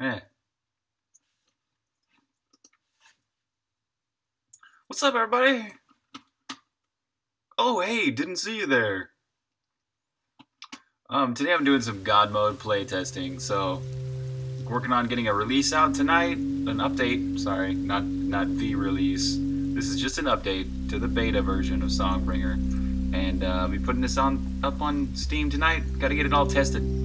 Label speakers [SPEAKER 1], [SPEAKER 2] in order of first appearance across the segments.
[SPEAKER 1] Yeah. What's up, everybody? Oh, hey, didn't see you there. Um, today I'm doing some God mode play testing, so working on getting a release out tonight, an update. Sorry, not not the release. This is just an update to the beta version of Songbringer, and uh, I'll be putting this on up on Steam tonight. Got to get it all tested.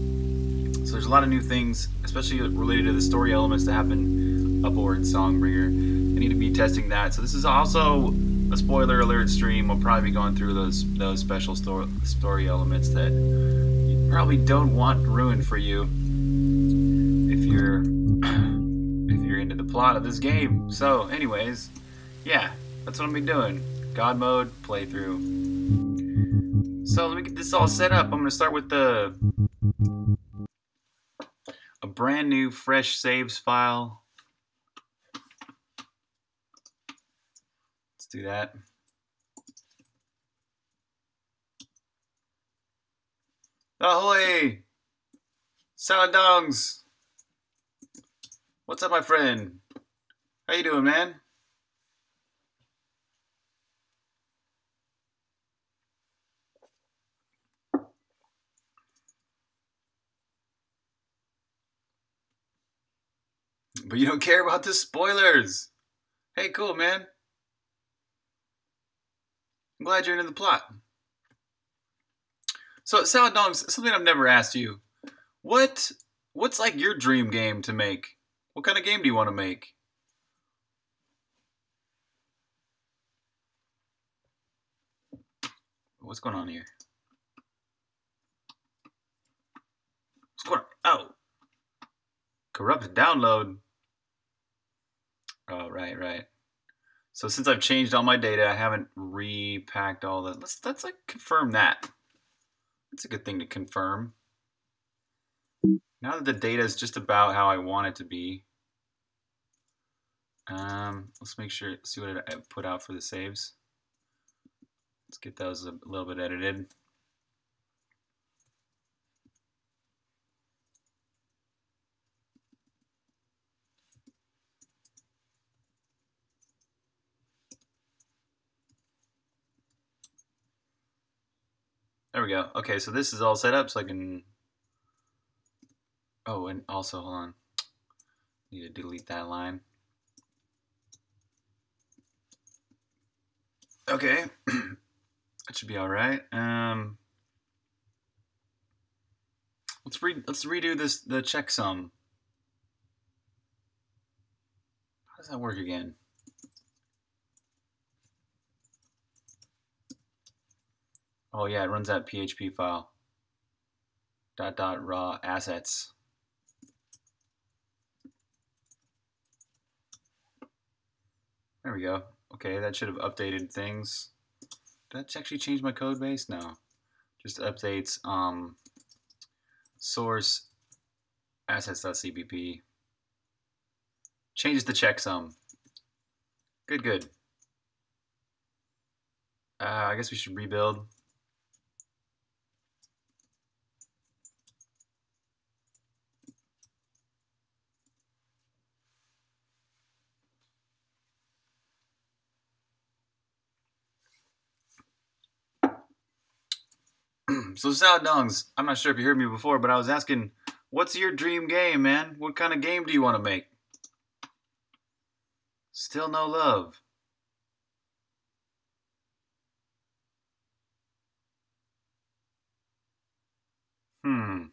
[SPEAKER 1] So there's a lot of new things, especially related to the story elements that happen aboard Songbringer. I need to be testing that. So this is also a spoiler alert stream. We'll probably be going through those those special story story elements that you probably don't want ruined for you if you're if you're into the plot of this game. So, anyways, yeah, that's what I'm be doing. God mode playthrough. So let me get this all set up. I'm gonna start with the brand new fresh saves file. Let's do that. Ahoy! Saladongs! What's up, my friend? How you doing, man? But you don't care about the spoilers. Hey, cool, man. I'm glad you're into the plot. So, Salad Dogs, something I've never asked you. What what's like your dream game to make? What kind of game do you want to make? What's going on here? What's going on? Oh. Corrupt download. Oh, right, right. So since I've changed all my data, I haven't repacked all the. Let's let's like confirm that. That's a good thing to confirm. Now that the data is just about how I want it to be, um, let's make sure see what I put out for the saves. Let's get those a little bit edited. There we go. Okay, so this is all set up so I can... Oh, and also, hold on. Need to delete that line. Okay. that should be all right. Um, let's re let's redo this the checksum. How does that work again? Oh yeah, it runs that PHP file. Dot dot raw assets. There we go. Okay, that should have updated things. Did that actually change my code base? No. Just updates um source assets.cpp. Changes the checksum. Good, good. Uh, I guess we should rebuild. so Salad Dongs, I'm not sure if you heard me before, but I was asking, what's your dream game, man? What kind of game do you want to make? Still no love. Hmm.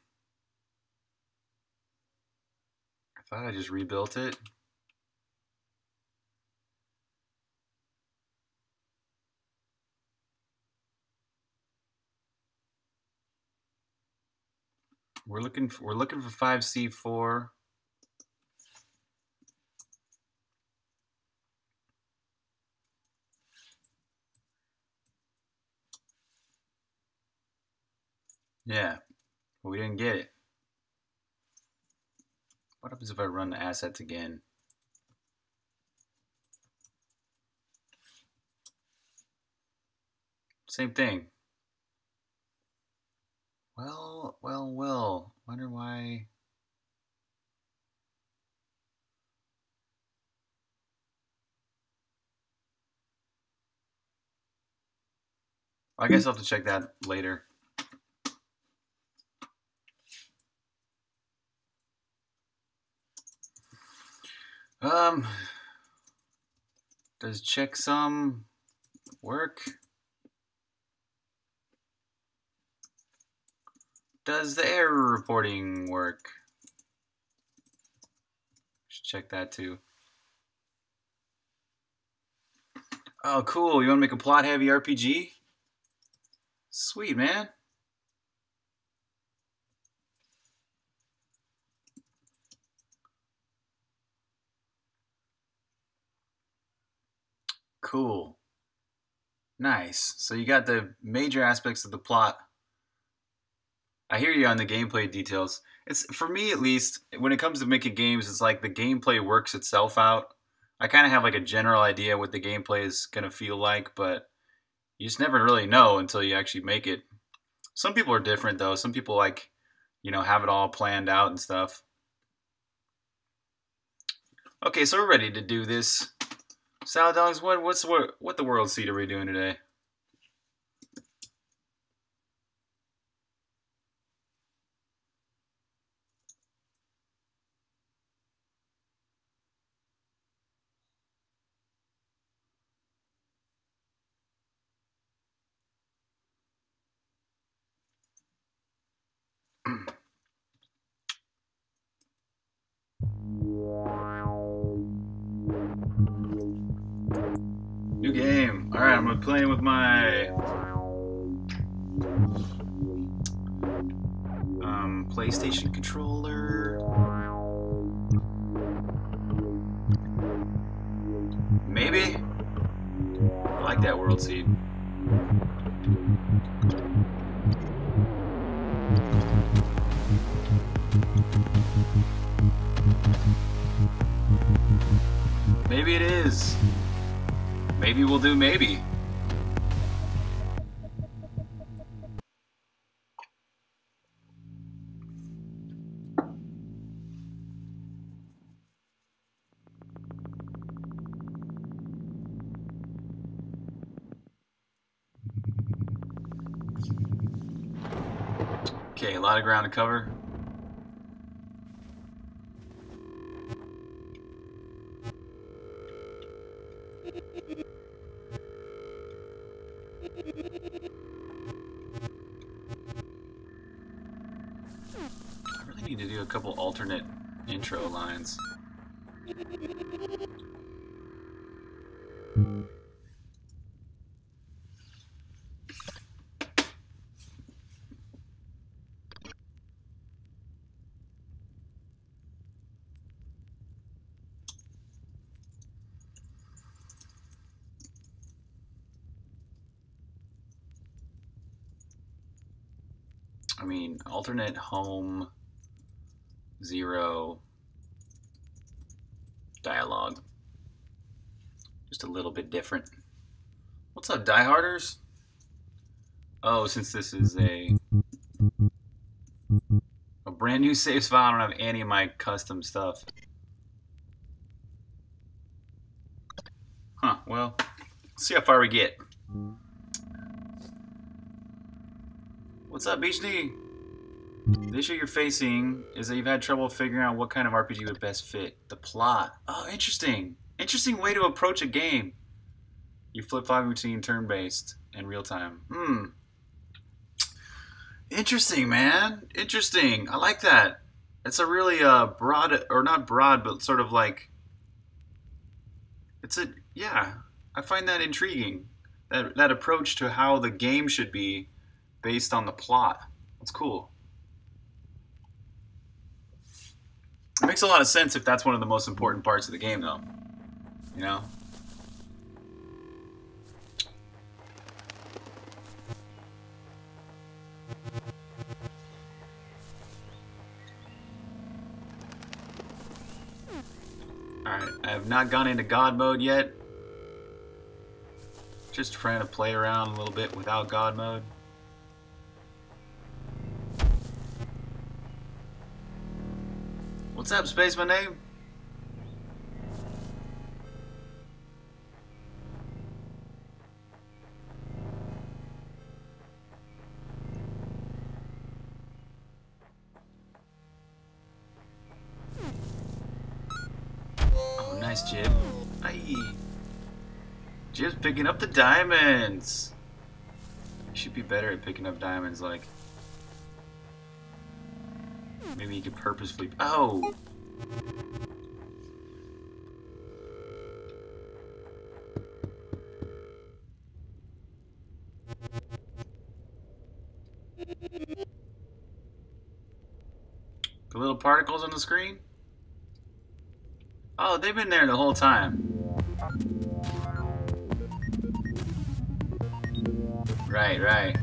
[SPEAKER 1] I thought I just rebuilt it. We're looking for, we're looking for 5C4. Yeah, we didn't get it. What happens if I run the assets again? Same thing. Well, well, well. Wonder why. I guess I'll have to check that later. Um, does checksum work? Does the error reporting work? Should check that too. Oh, cool. You want to make a plot heavy RPG? Sweet, man. Cool. Nice. So you got the major aspects of the plot. I hear you on the gameplay details. It's for me at least, when it comes to making games, it's like the gameplay works itself out. I kind of have like a general idea what the gameplay is going to feel like, but you just never really know until you actually make it. Some people are different though. Some people like, you know, have it all planned out and stuff. Okay, so we're ready to do this. Salad dogs, what what's what what the world seed are we doing today? Okay, a lot of ground to cover. I really need to do a couple alternate intro lines. I mean, alternate home, zero, dialogue. Just a little bit different. What's up, dieharders? Oh, since this is a a brand new save file, I don't have any of my custom stuff. Huh, well, see how far we get. What's up, Beachney? The issue you're facing is that you've had trouble figuring out what kind of RPG would best fit the plot. Oh, interesting. Interesting way to approach a game. You flip flop between turn based and real time. Hmm. Interesting, man. Interesting. I like that. It's a really uh, broad, or not broad, but sort of like. It's a yeah. I find that intriguing. That that approach to how the game should be based on the plot. That's cool. It makes a lot of sense if that's one of the most important parts of the game, though. You know? Alright, I have not gone into God mode yet. Just trying to play around a little bit without God mode. What's up, Space My Name? Oh, nice, Jib. Aye. Jib's picking up the diamonds. You should be better at picking up diamonds, like... Maybe he could purposefully... Oh! The little particles on the screen? Oh, they've been there the whole time. Right, right.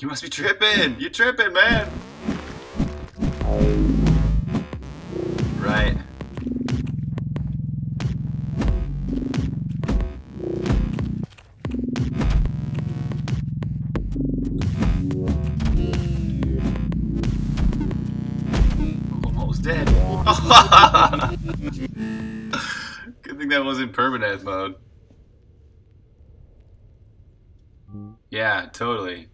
[SPEAKER 1] You must be tripping! You tripping, man! Right. Almost dead. Good thing that wasn't permanent mode. Yeah, totally.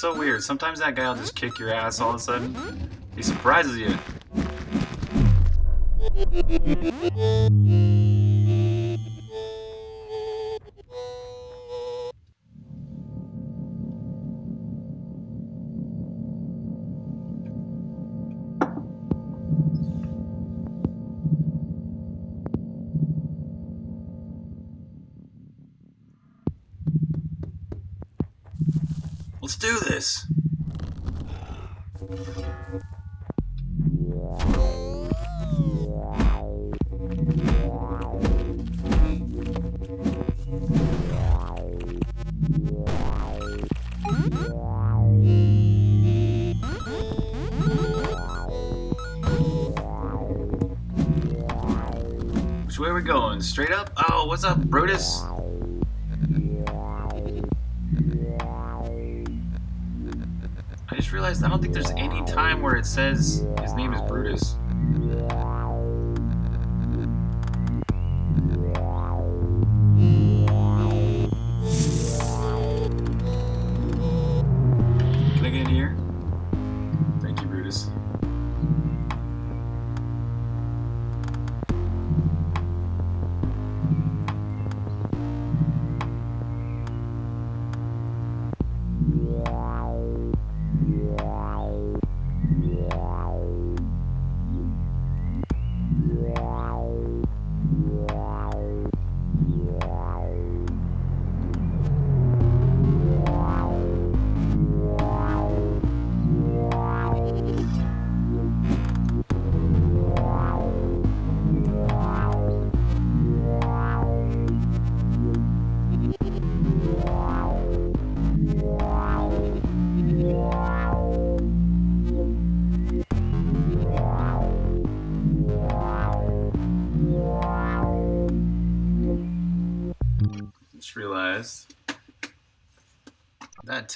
[SPEAKER 1] So weird. Sometimes that guy will just kick your ass all of a sudden. He surprises you. This. Which way are we going? Straight up? Oh, what's up, Brutus? Don't think there's any time where it says his name is Brutus.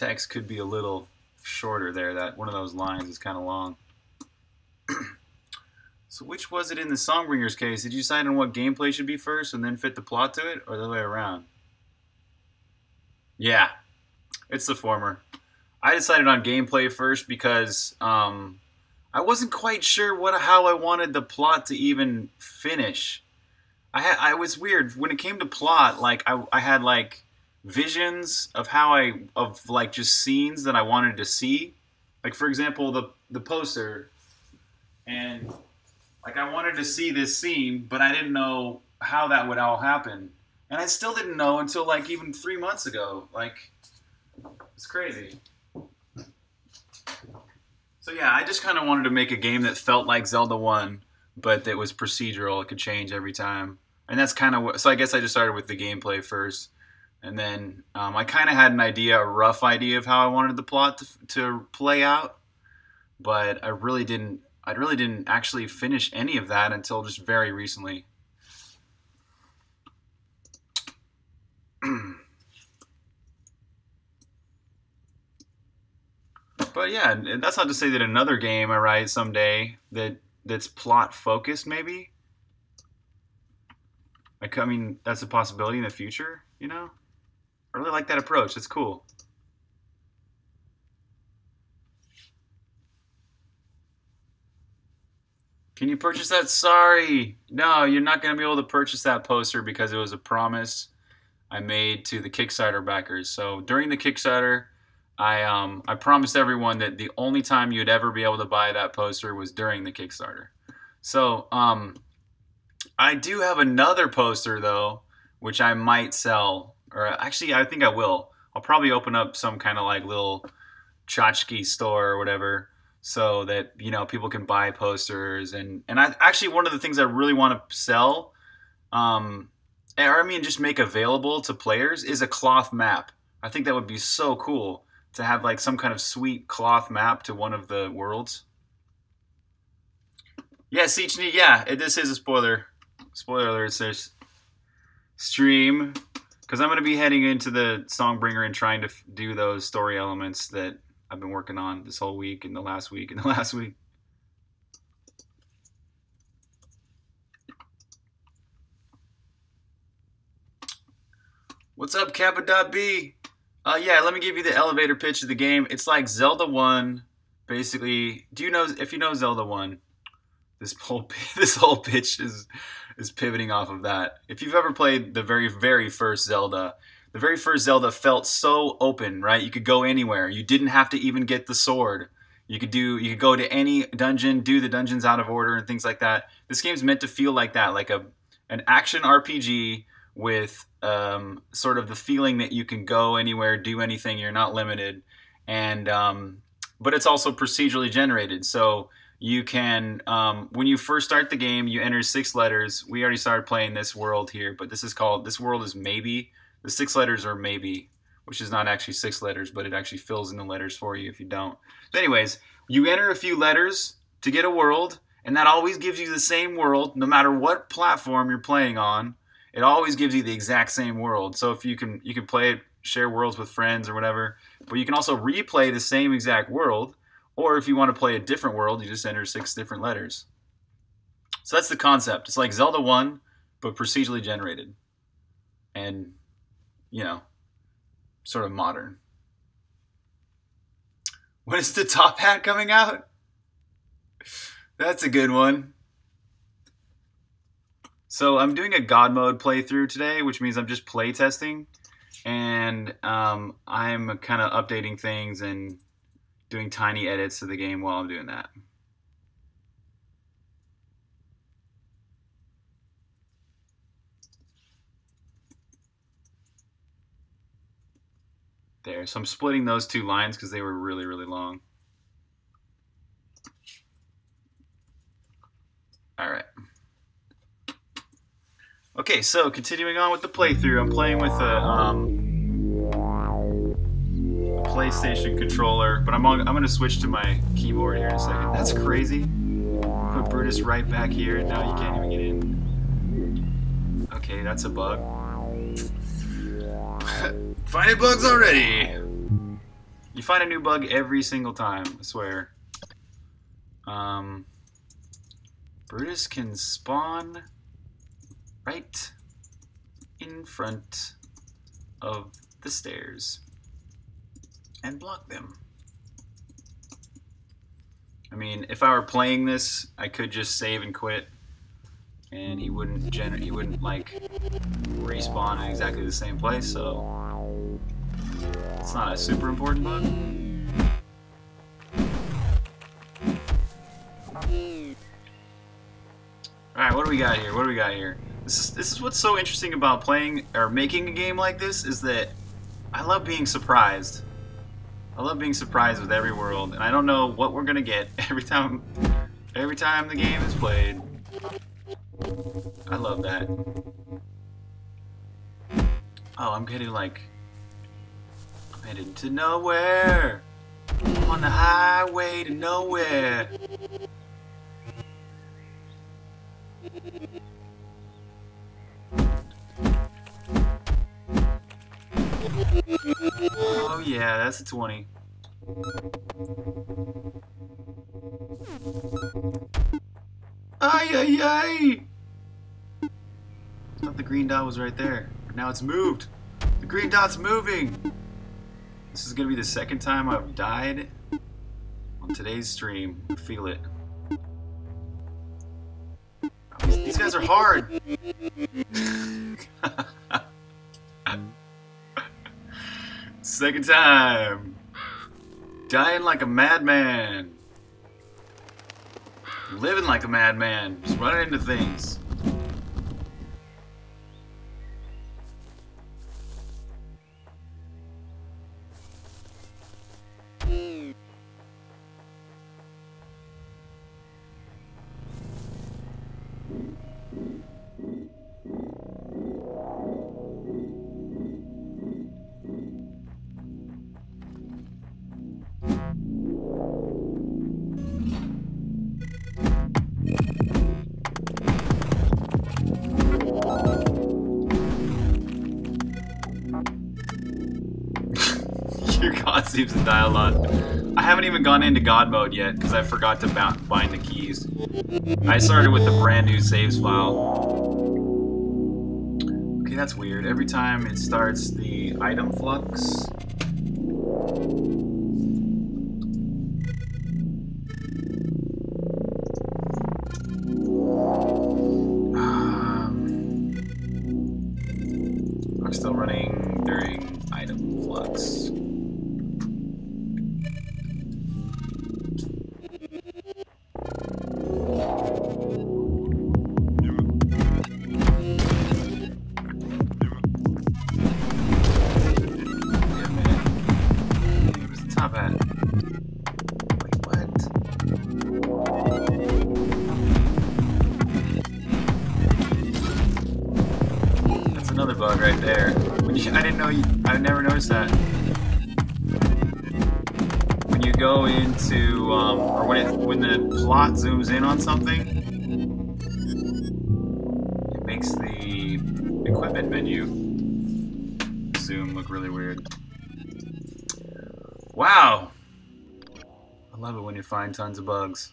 [SPEAKER 1] Text could be a little shorter there. That one of those lines is kind of long. so which was it in the Songbringer's case? Did you decide on what gameplay should be first and then fit the plot to it, or the other way around? Yeah, it's the former. I decided on gameplay first because um, I wasn't quite sure what how I wanted the plot to even finish. I I was weird when it came to plot. Like I, I had like visions of how I of like just scenes that I wanted to see. Like for example, the the poster, and like I wanted to see this scene, but I didn't know how that would all happen, and I still didn't know until like even three months ago. Like it's crazy. So yeah, I just kind of wanted to make a game that felt like Zelda 1, but that was procedural. It could change every time. And that's kind of what, so I guess I just started with the gameplay first. And then um, I kind of had an idea, a rough idea of how I wanted the plot to, to play out. But I really didn't, I really didn't actually finish any of that until just very recently. but yeah, that's not to say that another game I write someday that that's plot focused, maybe. I mean, that's a possibility in the future. You know, I really like that approach. It's cool. Can you purchase that? Sorry. No, you're not going to be able to purchase that poster because it was a promise I made to the Kickstarter backers. So during the Kickstarter, I um I promised everyone that the only time you'd ever be able to buy that poster was during the Kickstarter. So um I do have another poster though, which I might sell, or actually I think I will. I'll probably open up some kind of like little tchotchke store or whatever, so that you know people can buy posters and and I actually one of the things I really want to sell, um, or I mean just make available to players is a cloth map. I think that would be so cool to have like some kind of sweet cloth map to one of the worlds. Yeah, Sichny, yeah, it, this is a spoiler. Spoiler alert, says stream. Because I'm going to be heading into the Songbringer and trying to f- do those story elements that I've been working on this whole week and the last week and the last week. What's up, Kappa.B? Uh, yeah, let me give you the elevator pitch of the game. It's like Zelda 1, basically. Do you know, if you know Zelda 1, this whole, this whole pitch is, is pivoting off of that. If you've ever played the very, very first Zelda, the very first Zelda felt so open, right? You could go anywhere. You didn't have to even get the sword. You could do you could go to any dungeon, do the dungeons out of order and things like that. This game's meant to feel like that, like a an action RPG with um, sort of the feeling that you can go anywhere, do anything, you're not limited, and um, but it's also procedurally generated. So you can, um, when you first start the game, you enter six letters. We already started playing this world here, but this is called this world is maybe. The six letters are maybe, which is not actually six letters, but it actually fills in the letters for you if you don't. But anyways, you enter a few letters to get a world, and that always gives you the same world, no matter what platform you're playing on it always gives you the exact same world. So if you can you can play it, share worlds with friends or whatever, but you can also replay the same exact world. Or if you want to play a different world, you just enter six different letters. So that's the concept. It's like Zelda 1, but procedurally generated. And, you know, sort of modern. When is the top hat coming out? That's a good one. So I'm doing a God mode playthrough today, which means I'm just play testing, and um, I'm kind of updating things and doing tiny edits to the game while I'm doing that. There, so I'm splitting those two lines because they were really, really long. All right. Okay, so continuing on with the playthrough, I'm playing with a, um, PlayStation controller, but I'm, on, I'm to switch to my keyboard here in a second. That's crazy. Put Brutus right back here, now you can't even get in. Okay, that's a bug. Finding bugs already! You find a new bug every single time, I swear. Um, Brutus can spawn right in front of the stairs and block them. I mean, if I were playing this, I could just save and quit, and he wouldn't gener he wouldn't like respawn in exactly the same place. So it's not a super important bug. All right, what do we got here? What do we got here? This is, this is what's so interesting about playing or making a game like this is that I love being surprised. I love being surprised with every world, and I don't know what we're gonna get every time every time the game is played. I love that. Oh, I'm getting like I'm headed to nowhere. I'm on the highway to nowhere. Oh yeah, that's a 20. Ay ay ay! I thought the green dot was right there. Now it's moved. The green dot's moving! This is gonna be the second time I've died on today's stream. Feel it. These guys are hard! Second time. Dying like a madman. Living like a madman. Just running into things. Lot. I haven't even gone into god mode yet because I forgot to bind the keys. I started with the brand new saves file. Okay, that's weird. Every time it starts the item flux. That. When you go into, um, or when it, when the plot zooms in on something, it makes the equipment menu zoom look really weird. Wow! I love it when you find tons of bugs.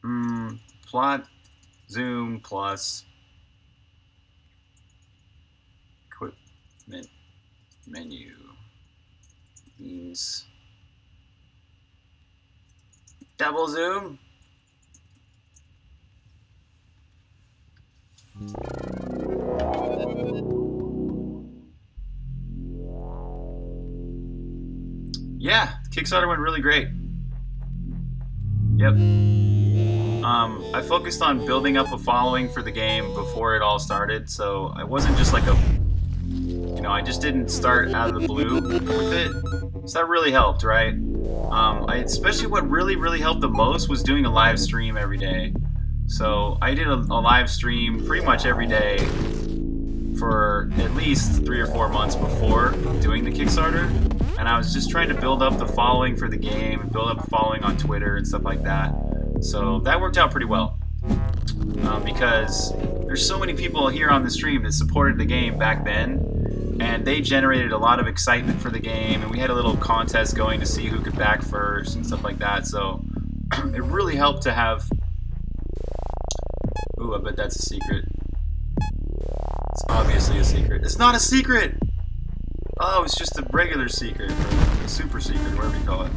[SPEAKER 1] Hmm, plot, zoom, plus, menu means double zoom. Yeah, Kickstarter went really great. Yep. Um, I focused on building up a following for the game before it all started, so I wasn't just like a, you know, I just didn't start out of the blue with it. So that really helped, right? Um, I, especially what really, really helped the most was doing a live stream every day. So I did a, a live stream pretty much every day for at least three or four months before doing the Kickstarter, and I was just trying to build up the following for the game, build up following on Twitter and stuff like that. So that worked out pretty well um, because there's so many people here on the stream that supported the game back then, and they generated a lot of excitement for the game, and we had a little contest going to see who could back first and stuff like that. So it really helped to have. Ooh, I bet that's a secret. It's obviously a secret. It's not a secret! Oh, it's just a regular secret, a super secret, whatever you call it.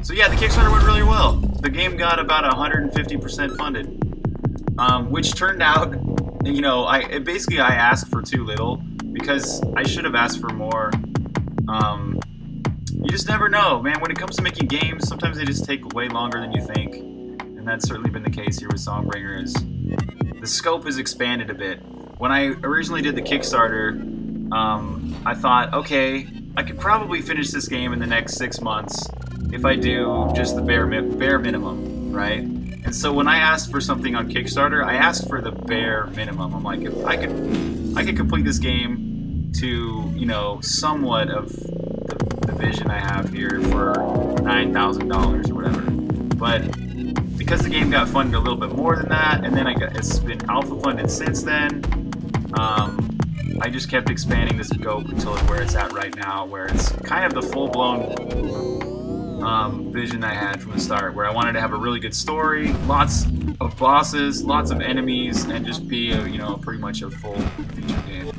[SPEAKER 1] So yeah, the Kickstarter went really well. The game got about 150% funded, um, which turned out, you know, I basically I asked for too little because I should have asked for more. Um, you just never know, man. When it comes to making games, sometimes they just take way longer than you think, and that's certainly been the case here with Songbringer. Is the scope has expanded a bit. when I originally did the Kickstarter, um, I thought, okay, I could probably finish this game in the next six months if I do just the bare bare minimum, right? And so when I asked for something on Kickstarter, I asked for the bare minimum. I'm like, if I could, I could complete this game to, you know, somewhat of the, the vision I have here for nine thousand dollars or whatever. But because the game got funded a little bit more than that, and then I got it's been alpha funded since then. Um, I just kept expanding this scope until where it's at right now, where it's kind of the full-blown um, vision I had from the start, where I wanted to have a really good story, lots of bosses, lots of enemies, and just be a, you know pretty much a full feature game.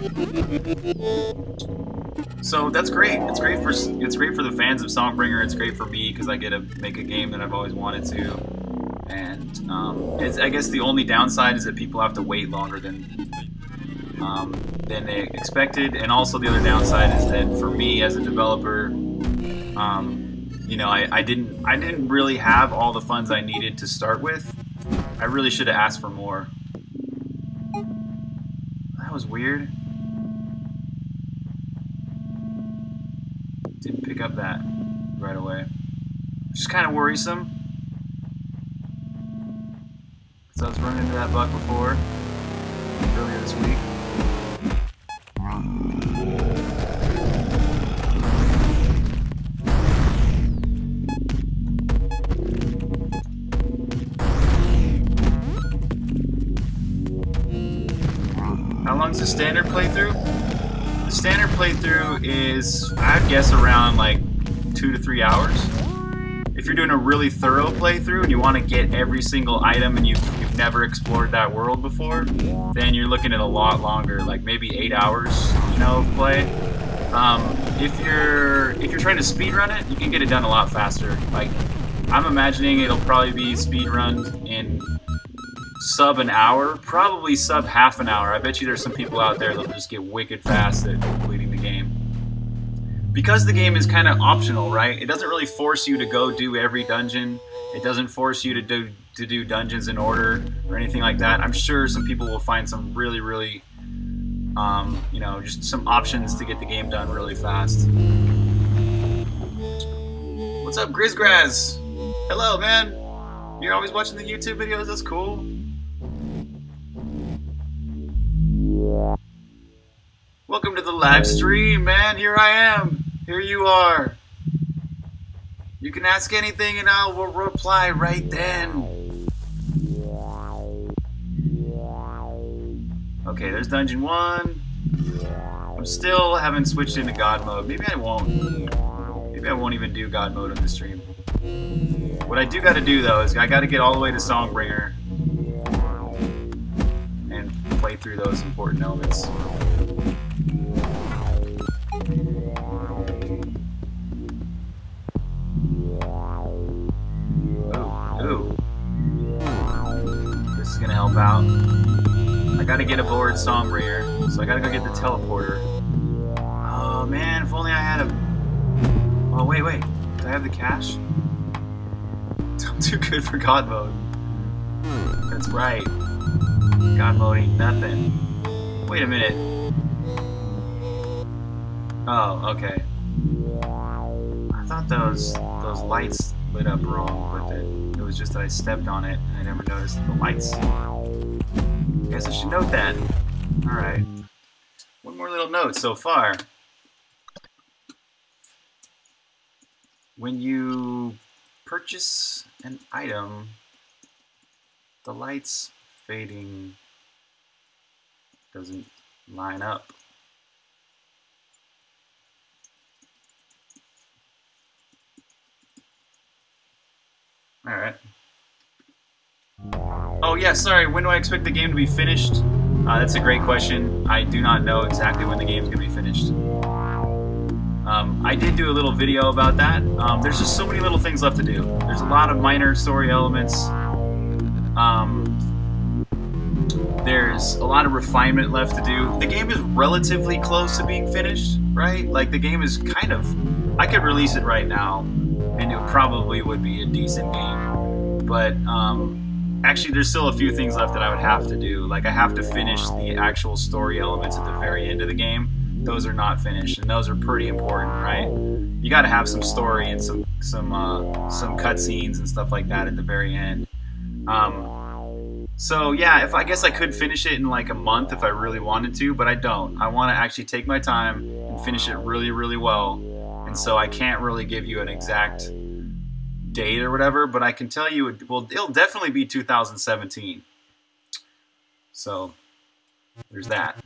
[SPEAKER 1] So that's great. It's great for it's great for the fans of Songbringer. It's great for me because I get to make a game that I've always wanted to. And um, I guess the only downside is that people have to wait longer than um, than they expected. And also the other downside is that for me as a developer, um, you know, I, I didn't I didn't really have all the funds I needed to start with. I really should have asked for more. That was weird. Didn't pick up that right away. Just kind of worrisome. Because I was running into that buck before, earlier this week. The standard playthrough? The standard playthrough is, I'd guess, around like two to three hours. If you're doing a really thorough playthrough and you want to get every single item and you've, you've never explored that world before, then you're looking at a lot longer, like maybe eight hours, you know, of play. Um, if you're if you're trying to speed run it, you can get it done a lot faster. Like I'm imagining it'll probably be speed run in sub an hour, probably sub half an hour. I bet you there's some people out there that'll just get wicked fast at completing the game. Because the game is kind of optional, right? It doesn't really force you to go do every dungeon. It doesn't force you to do to do dungeons in order or anything like that. I'm sure some people will find some really, really, um, you know, just some options to get the game done really fast. What's up, Grizzgrass? Hello, man. You're always watching the YouTube videos. That's cool. Welcome to the live stream, man. Here I am. Here you are. You can ask anything and I will reply right then. Okay, there's dungeon one. I'm still haven't switched into God mode. Maybe I won't. Maybe I won't even do God mode on the stream. What I do got to do though is I got to get all the way to Songbringer play through those important elements. Ooh. This is gonna help out. I gotta get aboard Songbringer, so I gotta go get the teleporter. Oh man, if only I had a... Oh wait, wait. Do I have the cash? I'm too good for God mode. That's right. God mode ain't nothing. Wait a minute. Oh, okay. I thought those those lights lit up wrong, but it, it was just that I stepped on it and I never noticed the lights. Guess I should note that. Alright. One more little note so far. When you purchase an item, the lights fading doesn't line up. All right. Oh yeah, sorry. When do I expect the game to be finished? Uh, that's a great question. I do not know exactly when the game's gonna be finished. Um, I did do a little video about that. Um, there's just so many little things left to do. There's a lot of minor story elements. Um, there's a lot of refinement left to do. The game is relatively close to being finished, right? Like the game is kind of. I could release it right now, and it probably would be a decent game. But um, actually, there's still a few things left that I would have to do. Like I have to finish the actual story elements at the very end of the game. Those are not finished, and those are pretty important, right? You got to have some story and some some uh, some cutscenes and stuff like that at the very end. Um, so yeah, if I guess I could finish it in like a month if I really wanted to, but I don't. I want to actually take my time and finish it really, really well, and so I can't really give you an exact date or whatever, but I can tell you it will it'll definitely be 2017. So there's that.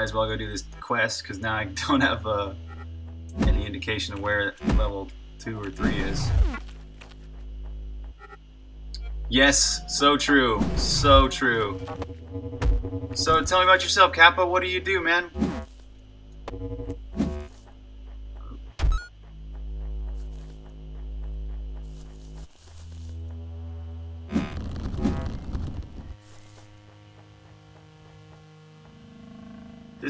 [SPEAKER 1] Might as well go do this quest because now I don't have uh, any indication of where level 2 or 3 is. Yes, so true. So true. So tell me about yourself, Kappa. What do you do, man?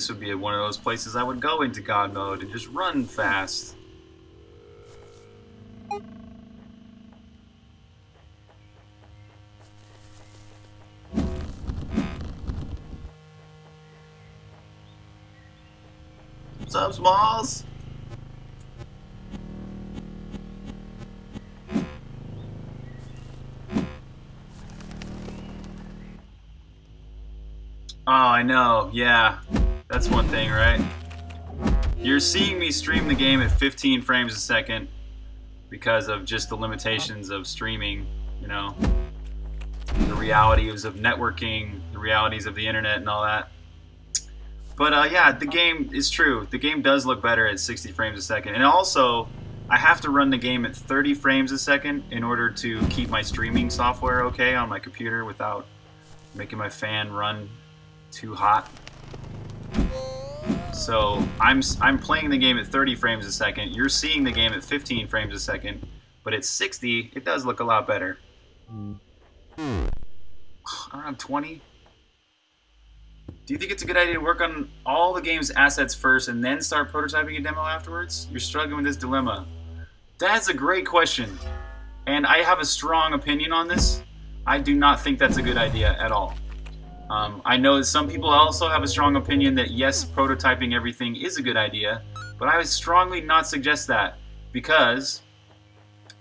[SPEAKER 1] This would be one of those places I would go into God mode and just run fast. What's up, Smalls? Oh, I know. Yeah. That's one thing, right? You're seeing me stream the game at 15 frames a second because of just the limitations of streaming, you know, the realities of networking, the realities of the internet and all that. But uh, yeah, the game is true. The game does look better at 60 frames a second. And also, I have to run the game at 30 frames a second in order to keep my streaming software okay on my computer without making my fan run too hot. So I'm I'm playing the game at 30 frames a second. You're seeing the game at 15 frames a second, but at 60, it does look a lot better. Around 20. Do you think it's a good idea to work on all the game's assets first and then start prototyping a demo afterwards? You're struggling with this dilemma. That's a great question. And I have a strong opinion on this. I do not think that's a good idea at all. Um, I know some people also have a strong opinion that yes, prototyping everything is a good idea, but I would strongly not suggest that because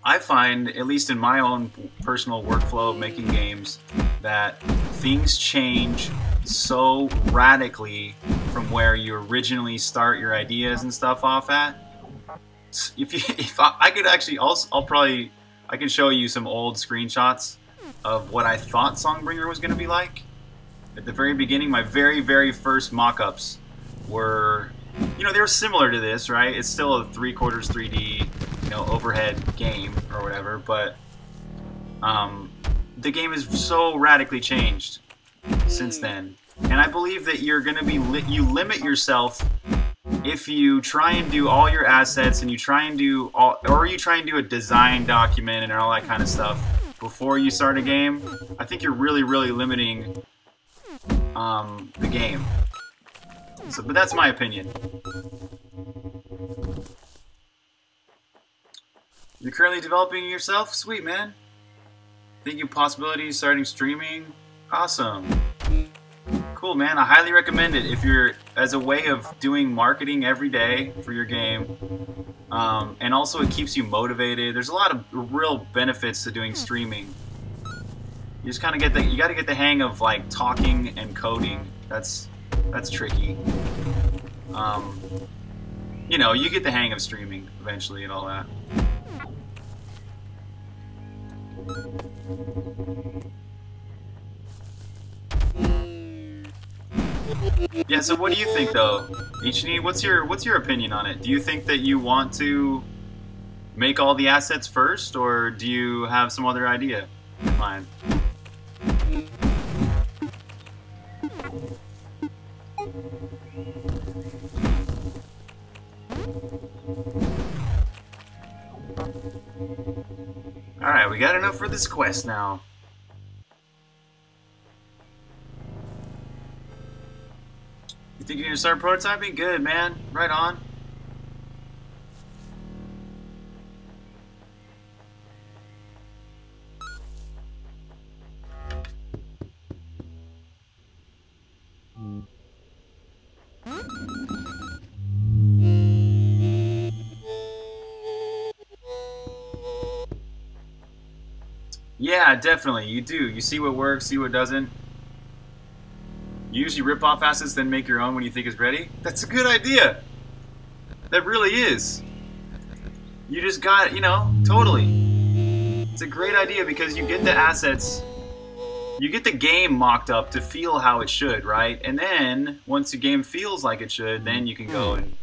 [SPEAKER 1] I find, at least in my own personal workflow of making games, that things change so radically from where you originally start your ideas and stuff off at. If you, if I, I could actually, also, I'll probably, I can show you some old screenshots of what I thought Songbringer was going to be like at the very beginning, my very, very first mock-ups were, you know, they were similar to this, right? It's still a three quarters 3D, you know, overhead game or whatever, but um, the game has so radically changed since then. And I believe that you're going to be, li you limit yourself if you try and do all your assets and you try and do all, or you try and do a design document and all that kind of stuff before you start a game, I think you're really, really limiting um, the game. So, but that's my opinion. You're currently developing yourself? Sweet, man. Thinking possibilities, starting streaming? Awesome. Cool, man. I highly recommend it if you're, as a way of doing marketing every day for your game. Um, and also it keeps you motivated. There's a lot of real benefits to doing streaming. You just kind of get the you got to get the hang of like talking and coding. That's that's tricky. Um, you know, you get the hang of streaming eventually and all that. Yeah, so what do you think though? Ichini, what's your what's your opinion on it? Do you think that you want to make all the assets first or do you have some other idea in mind? We got enough for this quest now. You think you're gonna start prototyping? Good, man. Right on. Yeah, definitely. You do. You see what works, see what doesn't. You usually rip off assets, then make your own when you think it's ready. That's a good idea. That really is. You just got, you know, totally. It's a great idea because you get the assets, you get the game mocked up to feel how it should, right? And then, once the game feels like it should, then you can go and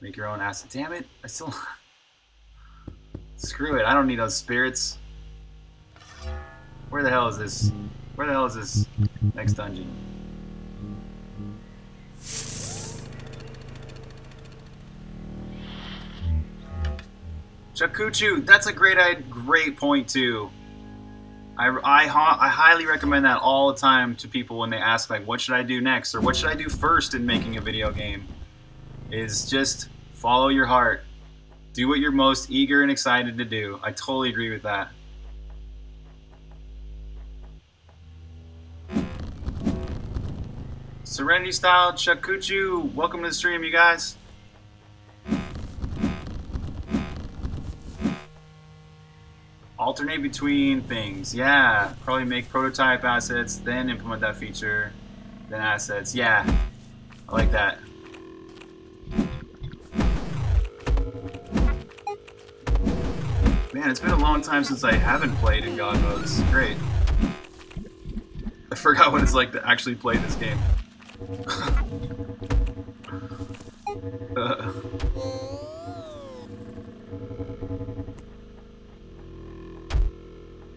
[SPEAKER 1] make your own asset. Damn it, I still... Screw it, I don't need those spirits. Where the hell is this? Where the hell is this next dungeon? Shakuchu, that's a great great point too. I, I, I highly recommend that all the time to people when they ask like what should I do next or what should I do first in making a video game is just follow your heart. Do what you're most eager and excited to do. I totally agree with that. Serenity Style, Shakuchu, welcome to the stream, you guys. Alternate between things. Yeah, probably make prototype assets, then implement that feature, then assets. Yeah, I like that. Man, it's been a long time since I haven't played in God mode. This is great. I forgot what it's like to actually play this game. Uh.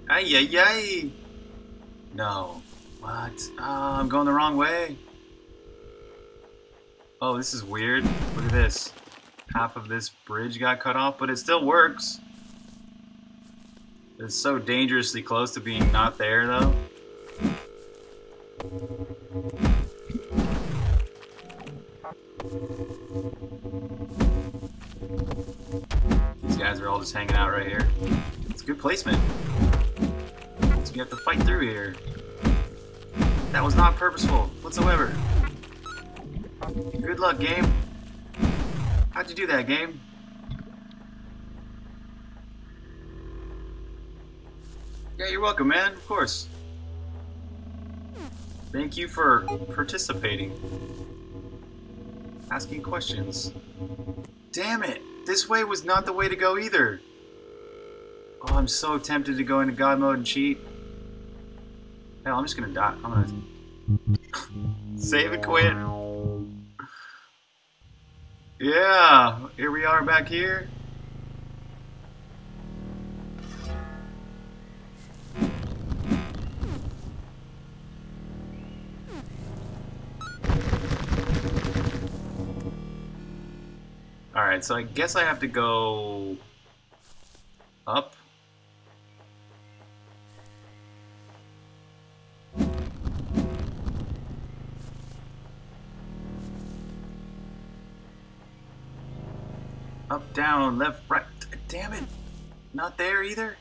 [SPEAKER 1] Ay, ay, ay. No. What? Oh, I'm going the wrong way. Oh, this is weird. Look at this. Half of this bridge got cut off, but it still works. It's so dangerously close to being not there, though. These guys are all just hanging out right here. It's a good placement. So you have to fight through here. That was not purposeful whatsoever. Good luck, game. How'd you do that, game? Yeah, you're welcome, man. Of course. Thank you for participating. Asking questions. Damn it! This way was not the way to go either. Oh, I'm so tempted to go into God mode and cheat. Hell, I'm just gonna die. I'm gonna save and quit. Yeah, here we are back here. Alright, so I guess I have to go up. Up, down, left, right. Damn it. Not there either.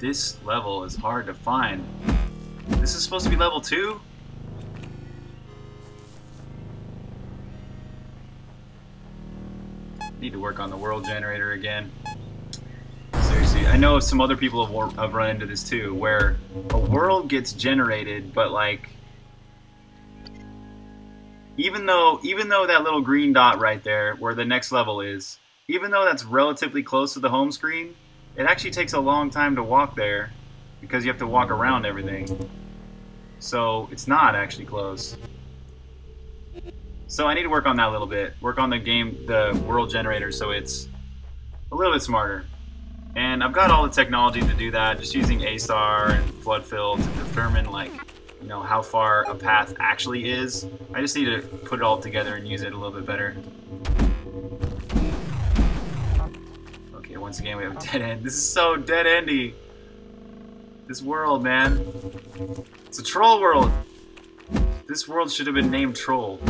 [SPEAKER 1] This level is hard to find. This is supposed to be level 2? Need to work on the world generator again. Seriously, I know some other people have, have run into this too, where a world gets generated, but like even though even though that little green dot right there where the next level is even though that's relatively close to the home screen it actually takes a long time to walk there because you have to walk around everything so it's not actually close so I need to work on that a little bit work on the game the world generator so it's a little bit smarter and I've got all the technology to do that just using A-star and flood fill to determine like you know, how far a path actually is. I just need to put it all together and use it a little bit better. Okay, once again we have a dead end. This is so dead-endy. This world, man. It's a troll world. This world should have been named Troll.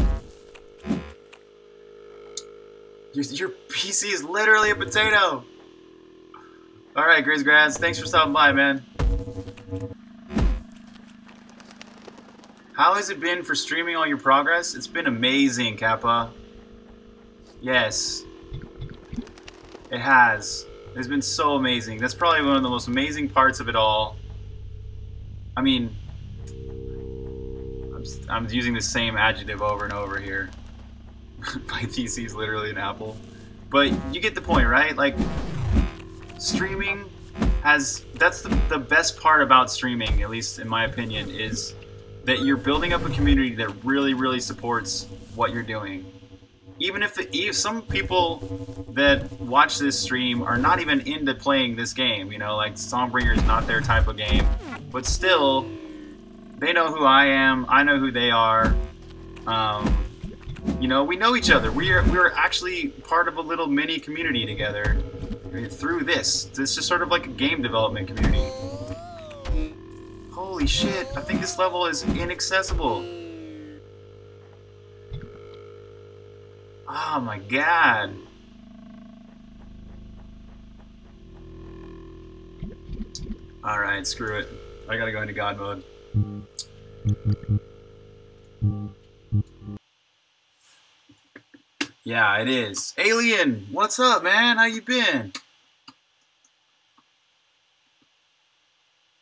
[SPEAKER 1] Your, your PC is literally a potato! Alright, Grizzgrads, thanks for stopping by, man. How has it been for streaming all your progress? It's been amazing, Kappa. Yes. It has. It's been so amazing. That's probably one of the most amazing parts of it all. I mean, I'm, I'm using the same adjective over and over here. My PC is literally an apple. But you get the point, right? Like, streaming has... That's the, the best part about streaming, at least in my opinion, is that you're building up a community that really, really supports what you're doing. Even if, if some people that watch this stream are not even into playing this game, you know, like Songbringer is not their type of game, but still, they know who I am, I know who they are. Um, you know, we know each other. We are we're actually part of a little mini community together through this. This is sort of like a game development community. Holy shit, I think this level is inaccessible. Oh my god. Alright, screw it. I gotta go into God mode. Yeah, it is. Alien, what's up, man? How you been?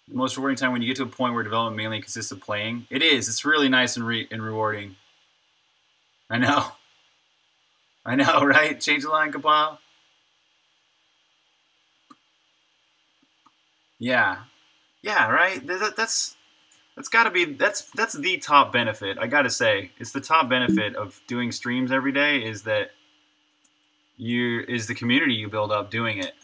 [SPEAKER 1] The most rewarding time when you get to a point where development mainly consists of playing. It is. It's really nice and, re and rewarding. I know. I know, right? Change the line, Kapal. Yeah. Yeah, right? That, that's that's got to be that's that's the top benefit. I got to say, it's the top benefit of doing streams every day is that you is the community you build up doing it.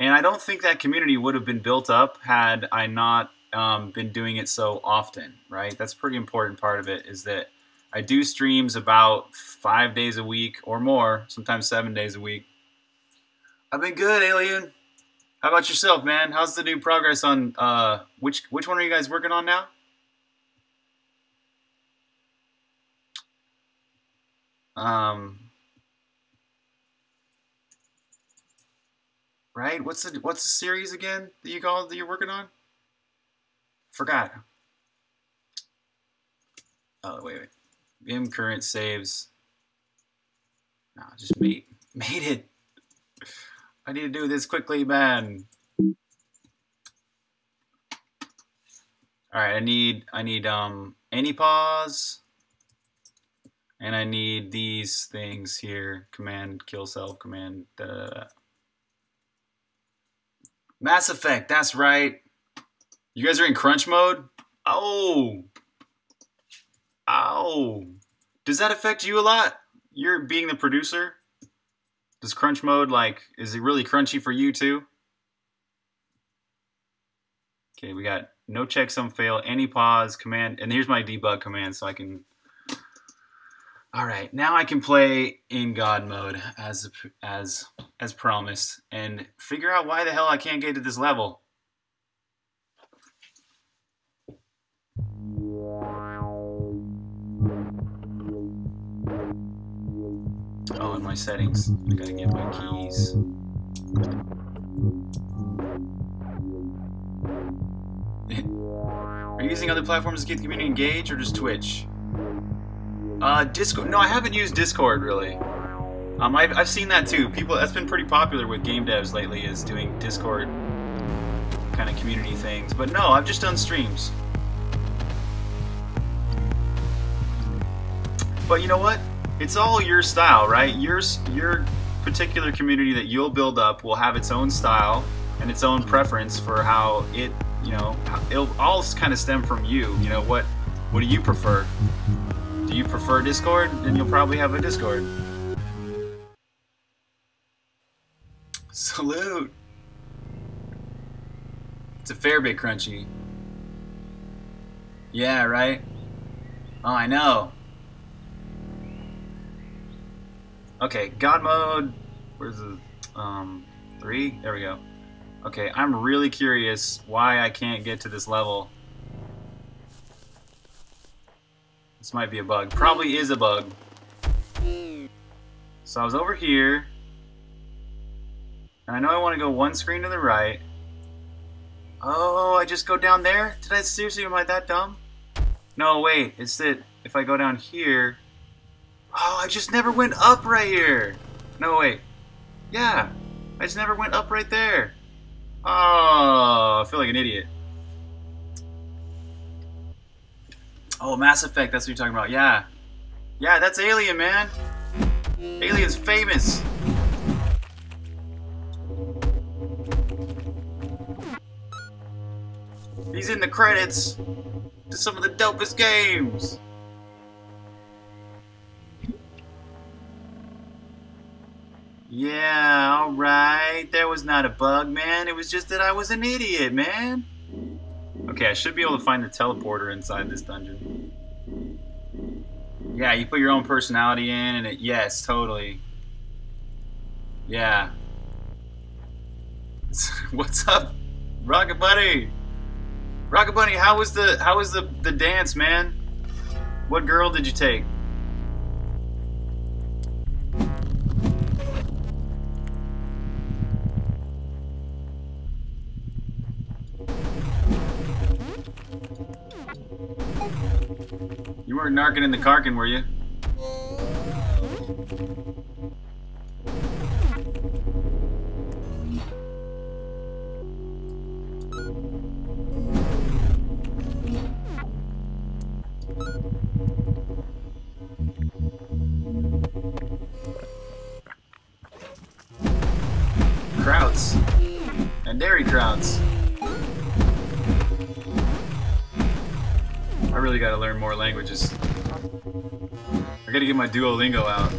[SPEAKER 1] And I don't think that community would have been built up had I not um, been doing it so often, right? That's pretty important part of it is that I do streams about five days a week or more, sometimes seven days a week. I've been good, Alien. How about yourself, man? How's the new progress on uh, which which one are you guys working on now? Um, right? What's the what's the series again that you call that you're working on? Forgot. Oh wait, wait. Vim current saves. No, just made made it. I need to do this quickly, man. All right, I need I need um any pause. And I need these things here. Command kill self, command da, da, da. Mass Effect, that's right. You guys are in crunch mode? Oh. Oh. Does that affect you a lot? You're being the producer? Does crunch mode, like, is it really crunchy for you too? Okay, we got no checksum fail, any pause, command, and here's my debug command so I can all right, now I can play in God mode as as as promised and figure out why the hell I can't get to this level. Oh, in my settings, I gotta get my keys. Are you using other platforms to keep the community engaged or just Twitch? Uh, Discord. No, I haven't used Discord really. Um, I've, I've seen that too. People, that's been pretty popular with game devs lately, is doing Discord kind of community things. But no, I've just done streams. But you know what? It's all your style, right? Your your particular community that you'll build up will have its own style and its own preference for how it, you know, it'll all kind of stem from you. You know, what what do you prefer? Do you prefer Discord? Then you'll probably have a Discord. Salute! It's a fair bit crunchy. Yeah, right? Oh, I know. Okay, God mode. Where's the um three? There we go. Okay, I'm really curious why I can't get to this level. This might be a bug. Probably is a bug. So I was over here. And I know I want to go one screen to the right. Oh, I just go down there? Did I seriously, am I that dumb? No, wait, it's that if I go down here... Oh, I just never went up right here! No, wait. Yeah, I just never went up right there. Oh, I feel like an idiot. Oh, Mass Effect, that's what you're talking about. Yeah. Yeah, that's Alien, man. Alien's famous. He's in the credits to some of the dopest games. Yeah, alright. That was not a bug, man. It was just that I was an idiot, man. Okay, I should be able to find the teleporter inside this dungeon. Yeah, you put your own personality in, and it, yes, totally. Yeah. What's up, Rocket Bunny? Rocket Bunny, how was the how was the the dance, man? What girl did you take? Narking in the Karkin, were you? Krauts. And dairy Krauts. I really gotta learn more languages. I gotta get my Duolingo out.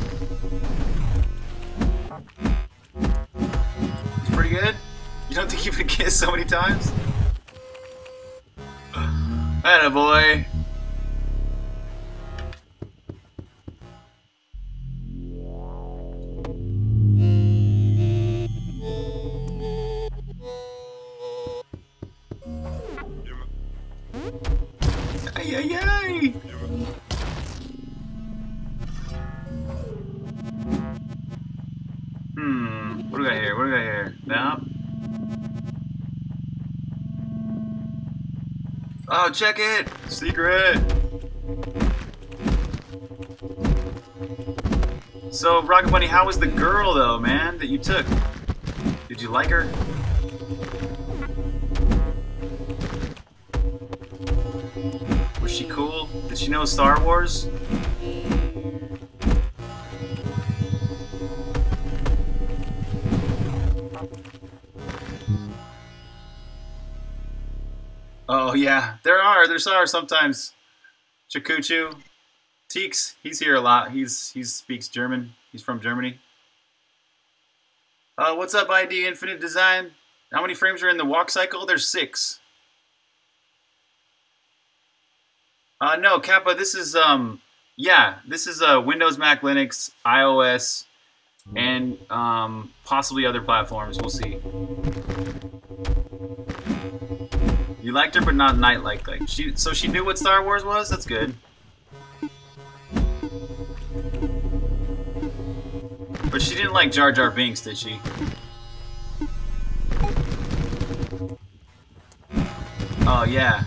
[SPEAKER 1] It's pretty good? You don't think you've been kissed so many times? Atta boy. Oh, check it! Secret! So, Rocket Bunny, how was the girl, though, man, that you took? Did you like her? Was she cool? Did she know Star Wars? Oh yeah, there are. There are sometimes. Chikuchu, Teeks, he's here a lot. He's he speaks German. He's from Germany. Uh, what's up, ID Infinite Design? How many frames are in the walk cycle? There's six. Uh, no, Kappa, this is, um, yeah, this is uh, Windows, Mac, Linux, iOS, and um, possibly other platforms. We'll see. You liked her, but not Night like like she. So she knew what Star Wars was. That's good. But she didn't like Jar Jar Binks, did she? Oh yeah.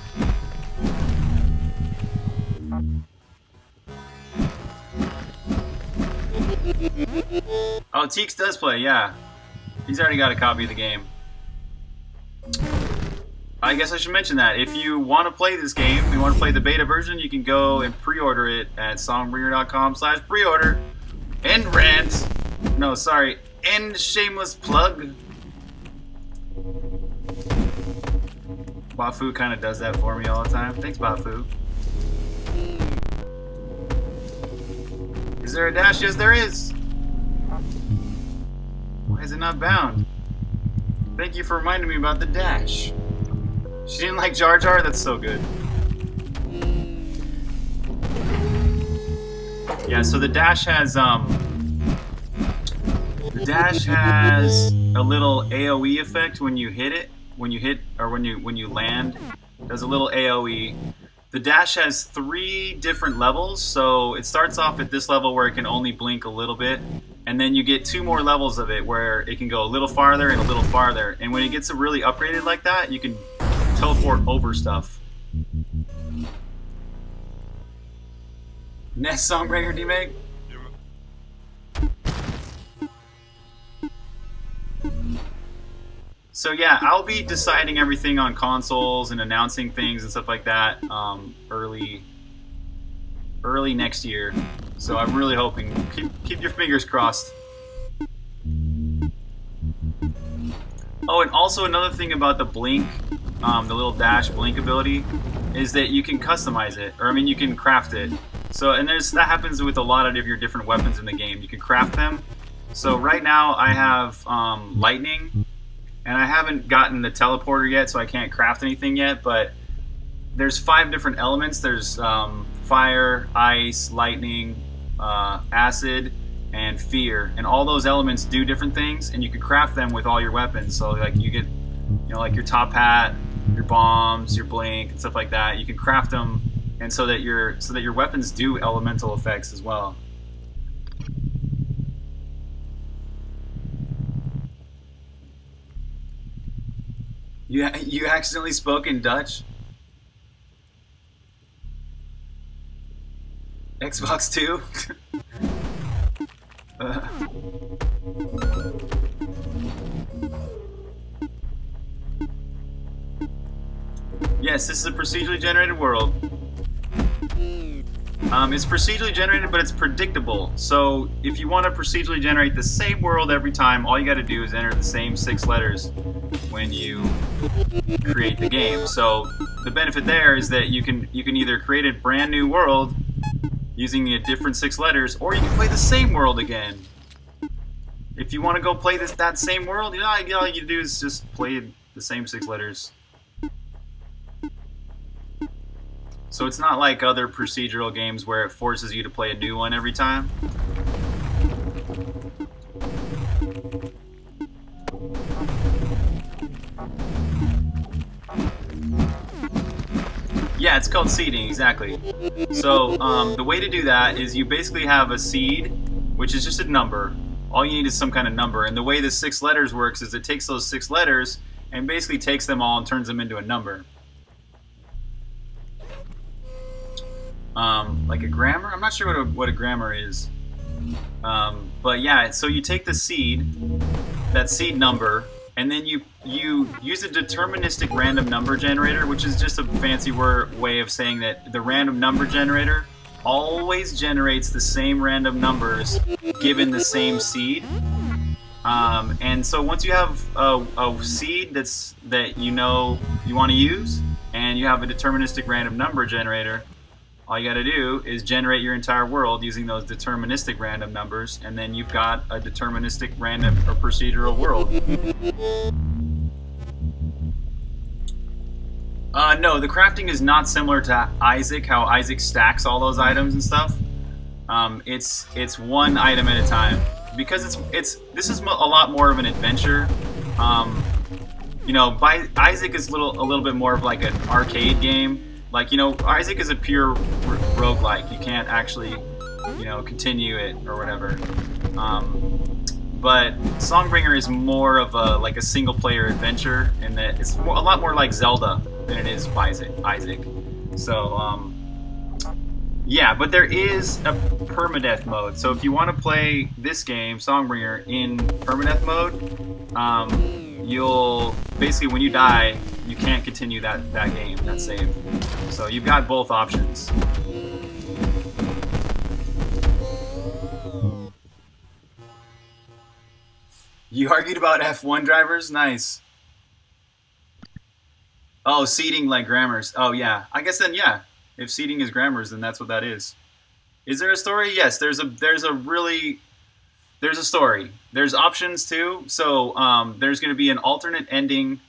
[SPEAKER 1] Oh, Teeks does play, yeah. He's already got a copy of the game. I guess I should mention that. If you want to play this game, if you want to play the beta version, you can go and pre-order it at songbringer.com slash pre-order. End rant. No, sorry. End shameless plug. Bafu kind of does that for me all the time. Thanks, Bafu. Is there a dash? Yes, there is. Why is it not bound? Thank you for reminding me about the dash. She didn't like Jar Jar? That's so good. Yeah, so the dash has, um... The dash has a little AoE effect when you hit it. When you hit, or when you when you land. There's a little AoE. the dash has three different levels. So it starts off at this level where it can only blink a little bit, and then you get two more levels of it where it can go a little farther and a little farther. And when it gets really upgraded like that, you can teleport over stuff. Nest Songbringer D-Make? So yeah, I'll be deciding everything on consoles and announcing things and stuff like that um, early, early next year. So I'm really hoping. Keep keep your fingers crossed. Oh, and also another thing about the blink, um, the little dash blink ability, is that you can customize it, or I mean, you can craft it. So, and there's that happens with a lot of your different weapons in the game. You can craft them. So right now I have um, lightning, and I haven't gotten the teleporter yet, so I can't craft anything yet. But there's five different elements. There's um, fire, ice, lightning, uh, acid, and fear, and all those elements do different things, and you can craft them with all your weapons. So like you get, you know, like your top hat, your bombs, your blink, and stuff like that. You can craft them, and so that your so that your weapons do elemental effects as well. You you accidentally spoke in Dutch. Xbox Two. uh. Yes, this is a procedurally generated world. Um, it's procedurally generated, but it's predictable. So if you want to procedurally generate the same world every time, all you got to do is enter the same six letters when you create the game. So the benefit there is that you can you can either create a brand new world using a different six letters, or you can play the same world again. If you want to go play this that same world, you know, all you to do is just play the same six letters. So it's not like other procedural games where it forces you to play a new one every time. Yeah, it's called seeding, exactly. So um, the way to do that is you basically have a seed, which is just a number. All you need is some kind of number. And the way the six letters works is it takes those six letters and basically takes them all and turns them into a number. Um, like a grammar. I'm not sure what a, what a grammar is. Um, but yeah, so you take the seed, that seed number, and then you you use a deterministic random number generator, which is just a fancy word way of saying that the random number generator always generates the same random numbers given the same seed. Um, and so once you have a, a, seed that's that you know you want to use, and you have a deterministic random number generator, all you got to do is generate your entire world using those deterministic random numbers, and then you've got a deterministic random or procedural world. Uh, no, the crafting is not similar to Isaac, how Isaac stacks all those items and stuff. Um, it's it's one item at a time because it's it's this is a lot more of an adventure. Um, you know, by, Isaac is little a little bit more of like an arcade game like, you know, Isaac is a pure roguelike. You can't actually, you know, continue it or whatever. Um, but Songbringer is more of a like a single player adventure in that it's a lot more like Zelda than it is Isaac. Isaac. So, um, yeah, but there is a permadeath mode. So if you want to play this game, Songbringer, in permadeath mode, um, you'll basically when you die, you can't continue that, that game, that save. So you've got both options. You argued about F1 drivers? Nice. Oh, seeding like grammars. Oh, yeah. I guess then, yeah. If seeding is grammars, then that's what that is. Is there a story? Yes, there's a there's a really there's a story. There's options too. So um, there's going to be an alternate ending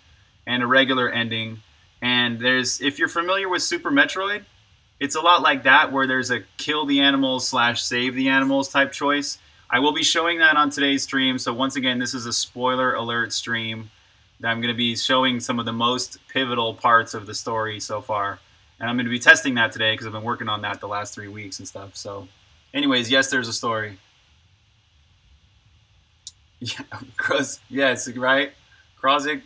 [SPEAKER 1] and a regular ending. And there's, if you're familiar with Super Metroid, it's a lot like that, where there's a kill the animals slash save the animals type choice. I will be showing that on today's stream. So once again, this is a spoiler alert stream. That I'm going to be showing some of the most pivotal parts of the story so far. and I'm going to be testing that today because I've been working on that the last three weeks and stuff. So, anyways, yes, there's a story. Yeah, yes, right? Krozik.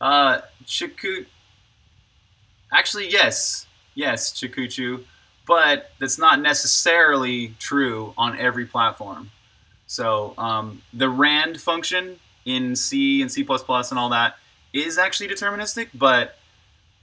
[SPEAKER 1] Uh, Chiku. Actually, yes, yes, Chikuchu, but that's not necessarily true on every platform. So um, the rand function in C and C++ and all that is actually deterministic, but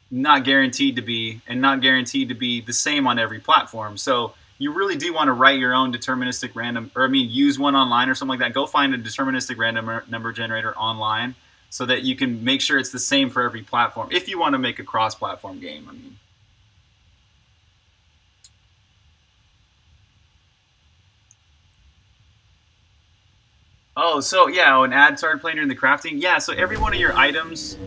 [SPEAKER 1] not guaranteed to be, and not guaranteed to be the same on every platform. So you really do want to write your own deterministic random, or I mean, use one online or something like that. Go find a deterministic random number generator online so that you can make sure it's the same for every platform. If you want to make a cross-platform game, I mean. Oh, so yeah, when Ad started playing in the crafting, yeah. So every one of your items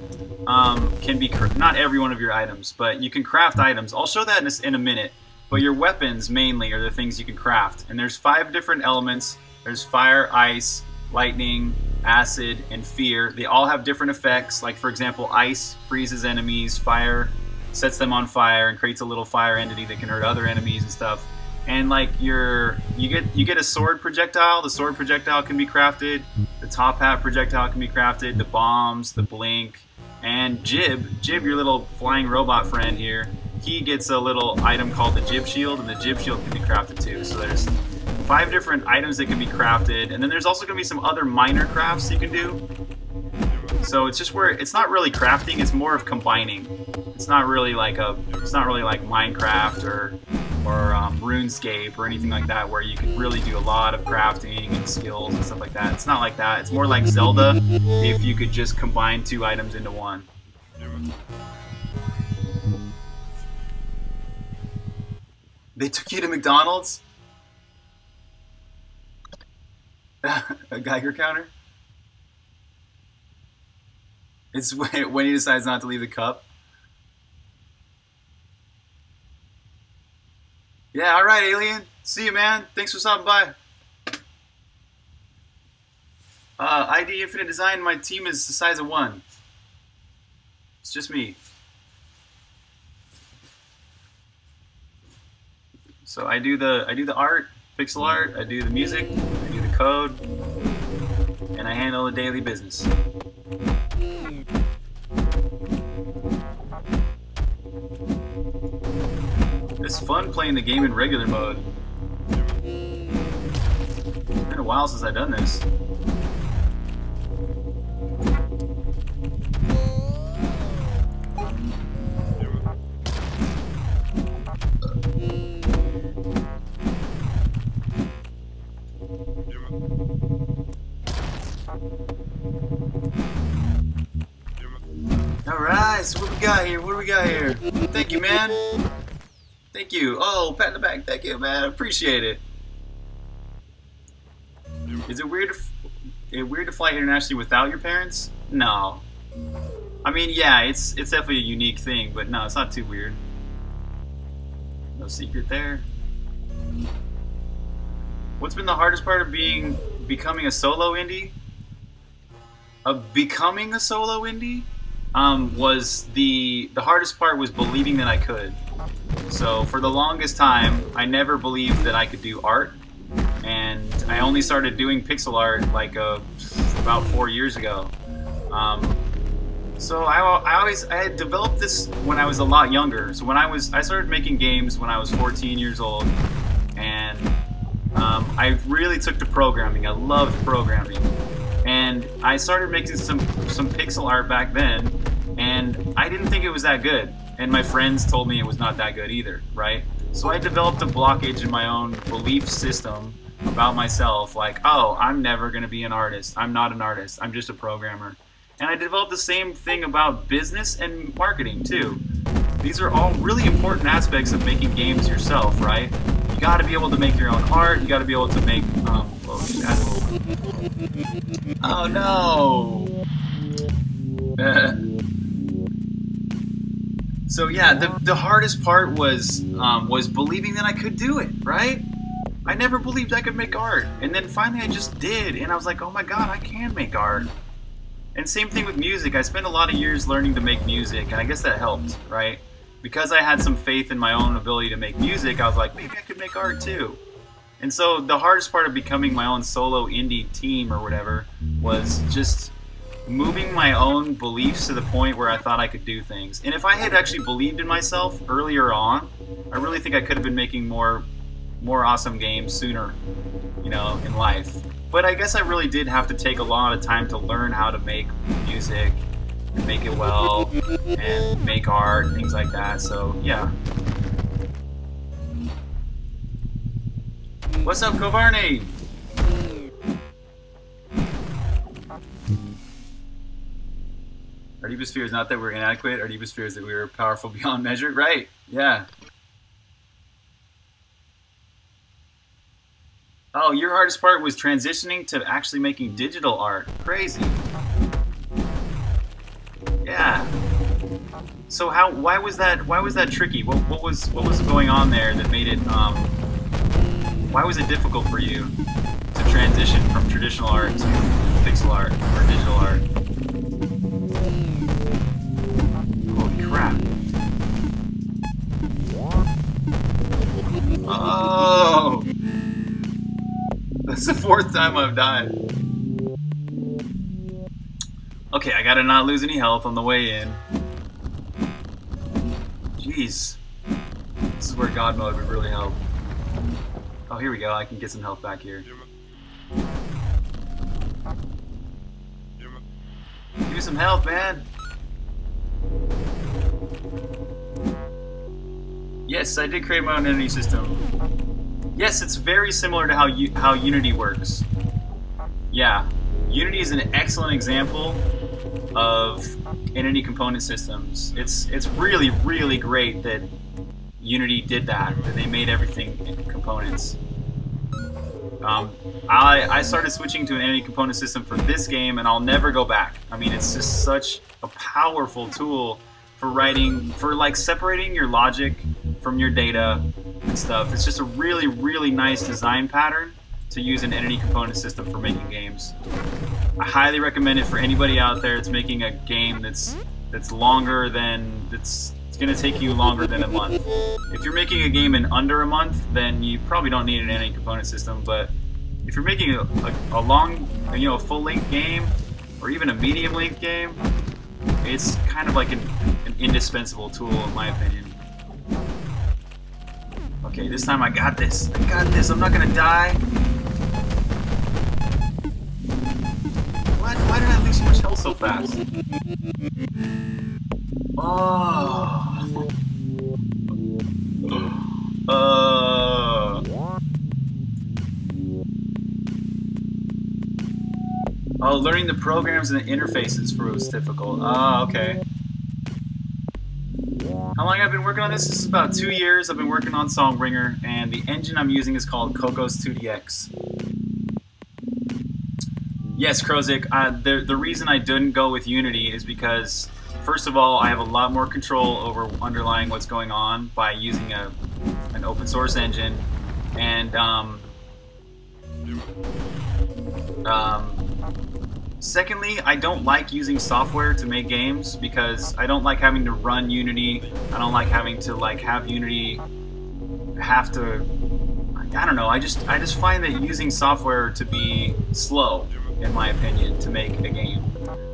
[SPEAKER 1] um, can be not every one of your items, but you can craft items. I'll show that in a, in a minute. But your weapons mainly are the things you can craft, and there's five different elements. There's fire, ice, lightning, acid, and fear. They all have different effects. Like for example, ice freezes enemies, fire sets them on fire and creates a little fire entity that can hurt other enemies and stuff and like your you get you get a sword projectile. The sword projectile can be crafted. The top hat projectile can be crafted. The bombs, the blink, and Jib, Jib, your little flying robot friend here, he gets a little item called the Jib Shield, and the Jib Shield can be crafted too. So there's five different items that can be crafted, and then there's also going to be some other minor crafts you can do. So it's just where it's not really crafting; it's more of combining. It's not really like a, it's not really like Minecraft or or um, RuneScape or anything like that, where you can really do a lot of crafting and skills and stuff like that. It's not like that. It's more like Zelda, if you could just combine two items into one. They took you to McDonald's? a Geiger counter? It's when he decides not to leave the cup. Yeah, all right, Alien. See you, man. Thanks for stopping by. Uh, ID Infinite Design, my team is the size of one. It's just me. So I do the I do the art, pixel art, I do the music, code, and I handle the daily business. It's fun playing the game in regular mode. It's been a while since I've done this. Alright, so what we got here? What do we got here? Thank you, man. Thank you. Oh, pat in the back. Thank you, man. Appreciate it. Is it weird to, it weird to fly internationally without your parents? No. I mean, yeah, it's it's definitely a unique thing, but no, it's not too weird. No secret there. What's been the hardest part of being becoming a solo indie? Of becoming a solo indie? Um, was the the hardest part was believing that I could. So for the longest time, I never believed that I could do art, and I only started doing pixel art like uh, about four years ago. Um, so I, I always I had developed this when I was a lot younger. So when I was I started making games when I was 14 years old, and um, I really took to programming. I loved programming, and I started making some some pixel art back then, and I didn't think it was that good and my friends told me it was not that good either, right? So I developed a blockage in my own belief system about myself, like, oh, I'm never to be an artist. I'm not an artist. I'm just a programmer. And I developed the same thing about business and marketing too. These are all really important aspects of making games yourself, right? You got to be able to make your own art. You got to be able to make. Um, oh no! So yeah, the, the hardest part was um, was believing that I could do it, right? I never believed I could make art. And then finally I just did, and I was like, oh my god, I can make art. And same thing with music. I spent a lot of years learning to make music, and I guess that helped, right? Because I had some faith in my own ability to make music, I was like, maybe I could make art too. And so the hardest part of becoming my own solo indie team or whatever was just moving my own beliefs to the point where I thought I could do things. And if I had actually believed in myself earlier on, I really think I could have been making more more awesome games sooner, you know, in life. But I guess I really did have to take a lot of time to learn how to make music and make it well and make art, things like that. So, yeah. What's up, Kovarni? Our deepest fear is not that we're inadequate. Our deepest fear is that we are powerful beyond measure. Right. Yeah. Oh, your hardest part was transitioning to actually making digital art. Crazy. Yeah. So how? Why was that? Why was that tricky? What, what was what was going on there that made it? Um, why was it difficult for you to transition from traditional art to pixel art or digital art? Holy crap! Oh. That's the fourth time I've died. Okay, I gotta not lose any health on the way in. Jeez. This is where God mode would really help. Oh, here we go. I can get some health back here. Give me some health, man. Yes, I did create my own entity system. Yes, it's very similar to how U how Unity works. Yeah, Unity is an excellent example of entity component systems. It's it's really really great that Unity did that. That they made everything in components. Um, I I started switching to an entity component system for this game, and I'll never go back. I mean, it's just such a powerful tool for writing, for like separating your logic from your data and stuff. It's just a really, really nice design pattern to use an entity component system for making games. I highly recommend it for anybody out there that's making a game that's that's longer than that's it's gonna take you longer than a month. If you're making a game in under a month, then you probably don't need an entity component system. But if you're making a, a, a long, you know, a full-length game or even a medium-length game, it's kind of like an, an indispensable tool in my opinion. Okay, this time I got this. I got this. I'm not gonna die. What? Why did I lose so much health so fast? Oh. Uh. Oh, learning the programs and the interfaces for was difficult. Oh, okay. How long I've been working on this? This is about two years. I've been working on Songbringer, and the engine I'm using is called Cocos2d-x. Yes, Krozik, the, the reason I didn't go with Unity is because, first of all, I have a lot more control over underlying what's going on by using a, an open source engine, and um, um, Secondly, I don't like using software to make games because I don't like having to run Unity. I don't like having to like have Unity have to I don't know. I just I just find that using software to be slow in my opinion to make a game.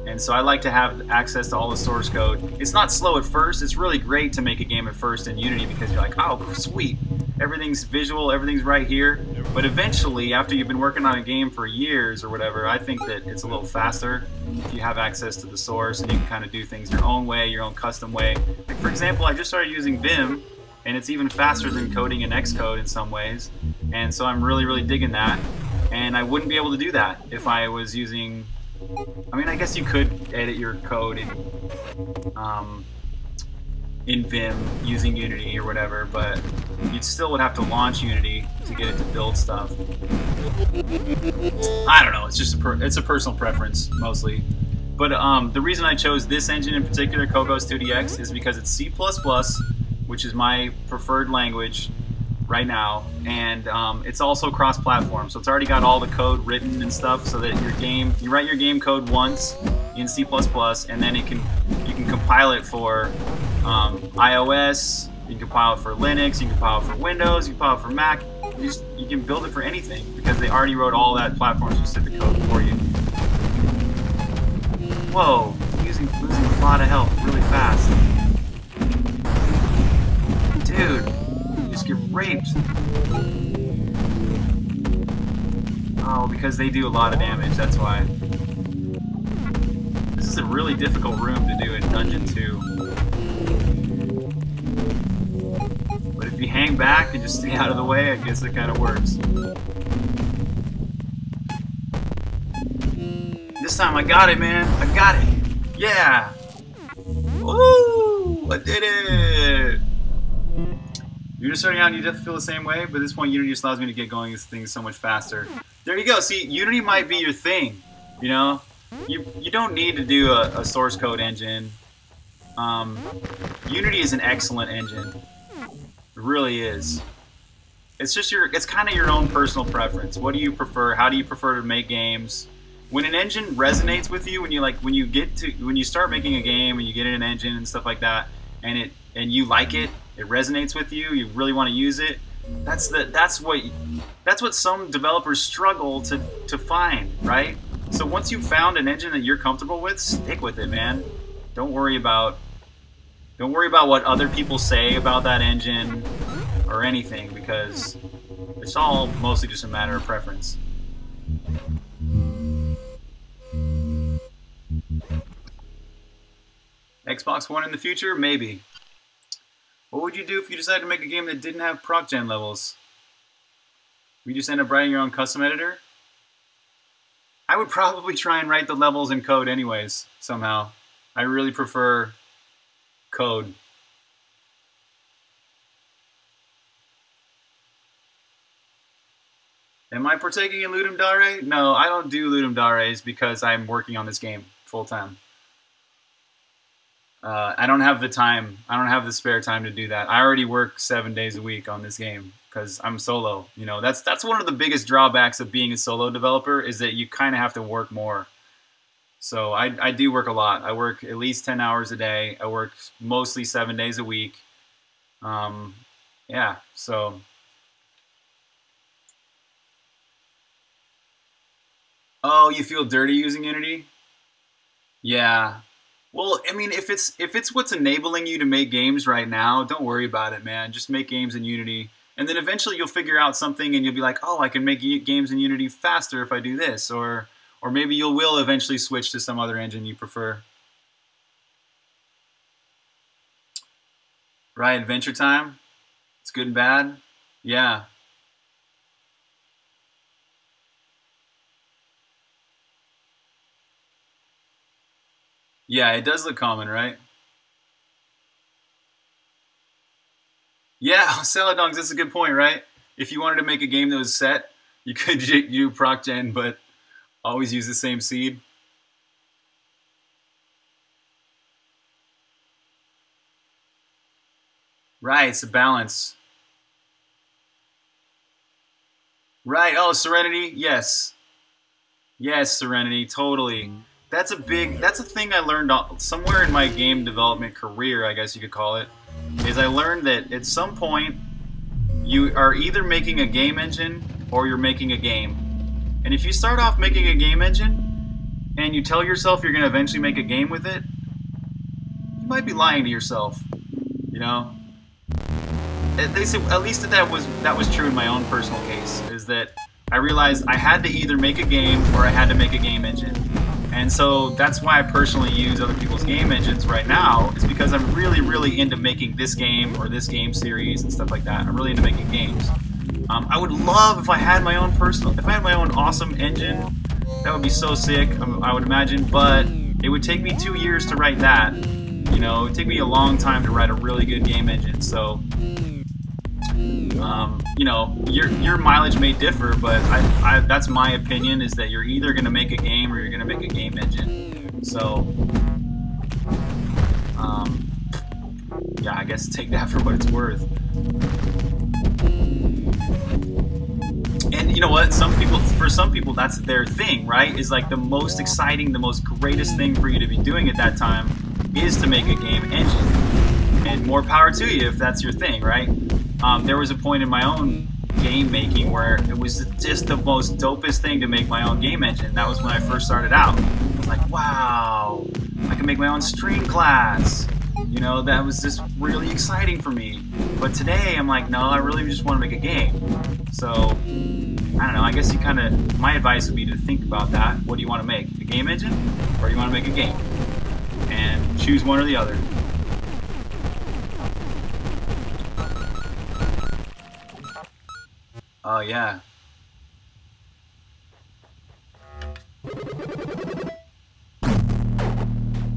[SPEAKER 1] And so I like to have access to all the source code. It's not slow at first. It's really great to make a game at first in Unity because you're like, "Oh, sweet everything's visual, everything's right here. But eventually, after you've been working on a game for years or whatever, I think that it's a little faster if you have access to the source and you can kind of do things your own way, your own custom way. Like for example, I just started using Vim, and it's even faster than coding in Xcode in some ways. And so I'm really, really digging that. And I wouldn't be able to do that if I was using. I mean, I guess you could edit your code in, um, in Vim using Unity or whatever, but you still would have to launch Unity to get it to build stuff. I don't know. It's just a it's a personal preference mostly. But um, the reason I chose this engine in particular, Cocos2d-x, is because it's C++, which is my preferred language right now, and um, it's also cross-platform. So it's already got all the code written and stuff, so that your game, you write your game code once, in C++, and then it can you can compile it for um, iOS. You can compile it for Linux. You can compile it for Windows. You can compile it for Mac. You, just, you can build it for anything because they already wrote all that platform-specific code for you. Whoa, using losing a lot of health really fast. Dude, just get raped. Oh, because they do a lot of damage, that's why. This is a really difficult room to do in Dungeon 2. But if you hang back and just stay out of the way, I guess it kind of works. This time I got it, man. I got it. Yeah. Woo! I did it. You're just starting out and you definitely feel the same way, but at this point Unity just allows me to get going things so much faster. There you go. See, Unity might be your thing. You know, you you don't need to do a, a source code engine. Um, Unity is an excellent engine. It really is. It's just your. It's kind of your own personal preference. What do you prefer? How do you prefer to make games? When an engine resonates with you, when you like, when you get to, when you start making a game and you get in an engine and stuff like that, and it and you like it, it resonates with you, you really want to use it. That's the that's what that's what some developers struggle to to find, right? So once you've found an engine that you're comfortable with, stick with it, man. Don't worry about don't worry about what other people say about that engine or anything because it's all mostly just a matter of preference. Xbox One in the future? Maybe. What would you do if you decided to make a game that didn't have proc gen levels? Would you just end up writing your own custom editor? I would probably try and write the levels in code anyways, somehow. I really prefer code. Am I partaking in Ludum Dare? No, I don't do Ludum Dares because I'm working on this game full time. Uh, I don't have the time. I don't have the spare time to do that. I already work seven days a week on this game because I'm solo. You know, that's that's one of the biggest drawbacks of being a solo developer is that you kind of have to work more. So I, I do work a lot. I work at least 10 hours a day. I work mostly seven days a week. Um, yeah, so. Oh, you feel dirty using Unity? Yeah, well, I mean, if it's if it's what's enabling you to make games right now, don't worry about it, man. Just make games in Unity, and then eventually you'll figure out something, and you'll be like, oh, I can make games in Unity faster if I do this, or or maybe you will will eventually switch to some other engine you prefer. Right, Adventure Time. It's good and bad. Yeah. Yeah, it does look common, right? Yeah, Celadongs, that's a good point, right? If you wanted to make a game that was set, you could do procgen, but always use the same seed. Right, it's a balance. Right, oh, Serenity, yes. Yes, Serenity, totally mm-hmm. That's a big that's a thing I learned somewhere in my game development career, I guess you could call it. Is I learned that at some point you are either making a game engine or you're making a game. And if you start off making a game engine and you tell yourself you're going to eventually make a game with it, you might be lying to yourself. You know? At least, at least that was that was true in my own personal case. Is that I realized I had to either make a game or I had to make a game engine. And so that's why I personally use other people's game engines right now, is because I'm really, really into making this game or this game series and stuff like that. I'm really into making games. Um, I would love if I had my own personal, if I had my own awesome engine, that would be so sick, um, I would imagine, but it would take me two years to write that. You know, it would take me a long time to write a really good game engine, so um, you know, your your mileage may differ, but I, I, that's my opinion is that you're either going to make a game or you're going to make a game engine. So, um, yeah, I guess take that for what it's worth. And you know what? Some people, for some people, that's their thing, right? Is like the most exciting, the most greatest thing for you to be doing at that time is to make a game engine. And more power to you if that's your thing, right? Um, there was a point in my own game making where it was just the most dopest thing to make my own game engine. That was when I first started out. I was like, wow, I can make my own stream class. You know, that was just really exciting for me. But today, I'm like, no, I really just want to make a game. So, I don't know, I guess you kind of, my advice would be to think about that. What do you want to make? A game engine? Or do you want to make a game? And choose one or the other. Oh, yeah.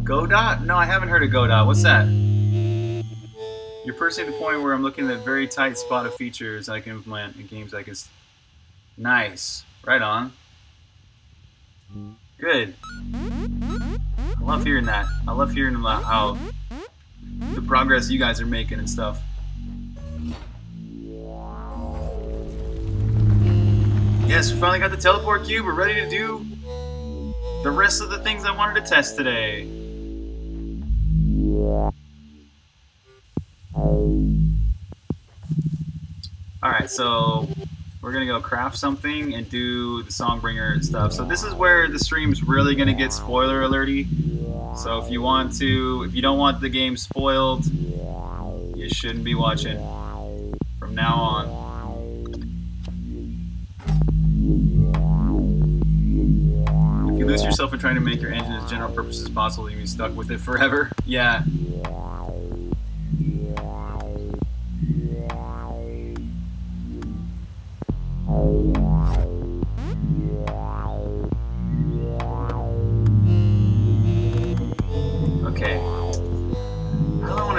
[SPEAKER 1] Godot? No, I haven't heard of Godot. What's that? You're personally the point where I'm looking at a very tight spot of features I can implement in games I can... Nice. Right on. Good. I love hearing that. I love hearing about how the progress you guys are making and stuff. Yes, we finally got the teleport cube. We're ready to do the rest of the things I wanted to test today. Alright, so we're gonna go craft something and do the Songbringer stuff. So this is where the stream's really gonna get spoiler alerty. So if you want to, if you don't want the game spoiled, you shouldn't be watching from now on. If you lose yourself in trying to make your engine as general purpose as possible, you'll be stuck with it forever. Yeah.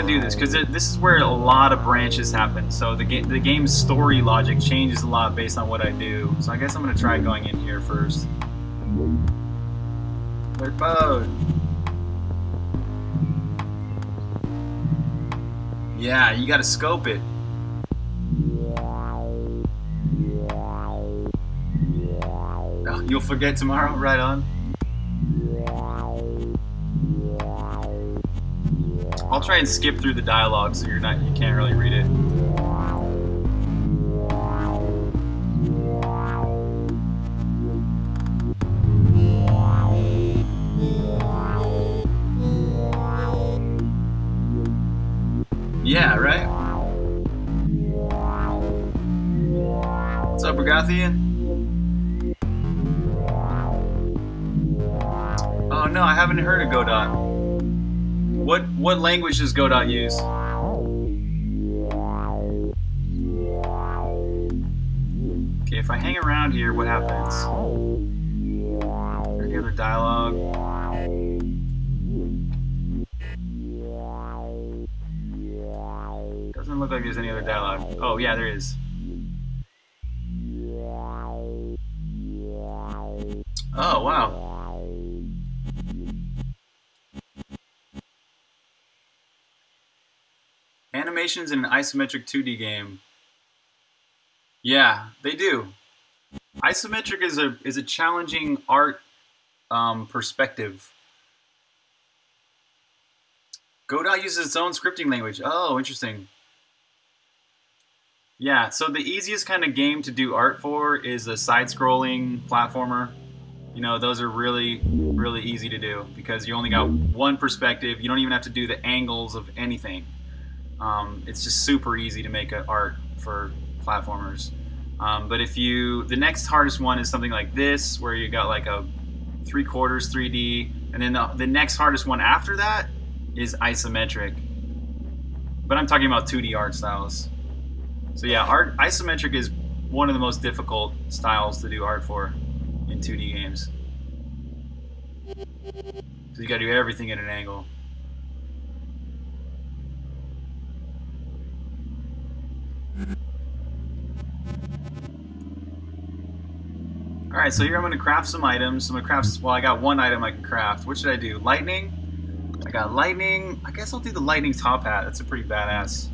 [SPEAKER 1] Do this because this is where a lot of branches happen. So the game, the game's story logic changes a lot based on what I do. So I guess I'm gonna try going in here first. Third mode. Yeah, you gotta scope it. Oh, you'll forget tomorrow, right on. I'll try and skip through the dialogue so you're not you can't really read it. Yeah, right? What's up, Regathian? Oh no, I haven't heard of Godot. What what language does Godot use? Okay, if I hang around here, what happens? Any other dialogue? Doesn't look like there's any other dialogue. Oh yeah, there is. Oh wow. Animations in an isometric 2D game. Yeah, they do. Isometric is a is a challenging art um, perspective. Godot uses its own scripting language. Oh, interesting. Yeah, so the easiest kind of game to do art for is a side-scrolling platformer. You know, those are really, really easy to do because you only got one perspective. You don't even have to do the angles of anything. Um, it's just super easy to make art for platformers. Um, but if you, the next hardest one is something like this, where you got like a three quarters 3D, and then the, the next hardest one after that is isometric. But I'm talking about 2D art styles. So yeah, art isometric is one of the most difficult styles to do art for in 2D games. So you gotta do everything at an angle. Alright, so here I'm going to craft some items. I'm going to craft, well, I got one item I can craft. What should I do? Lightning? I got lightning. I guess I'll do the lightning top hat. That's a pretty badass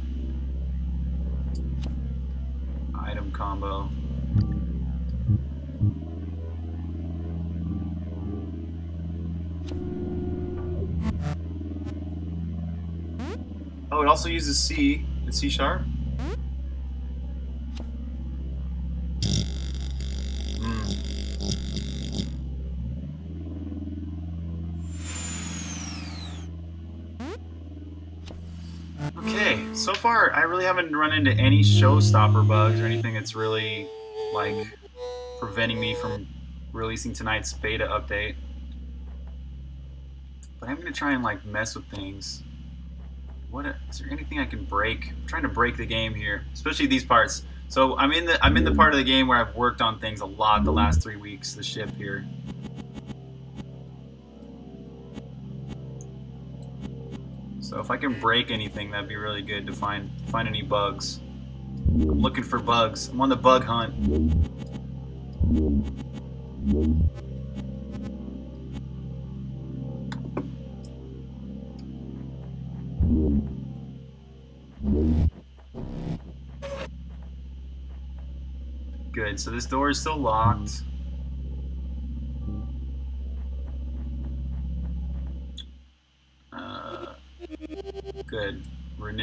[SPEAKER 1] item combo. Oh, it also uses C, the C sharp. So far I really haven't run into any showstopper bugs or anything that's really like preventing me from releasing tonight's beta update. But I'm gonna try and like mess with things. What is there anything I can break? I'm trying to break the game here, especially these parts. So I'm in the I'm in the part of the game where I've worked on things a lot the last three weeks. The ship here. So if I can break anything, that'd be really good to find find any bugs. I'm looking for bugs. I'm on the bug hunt. Good, so this door is still locked.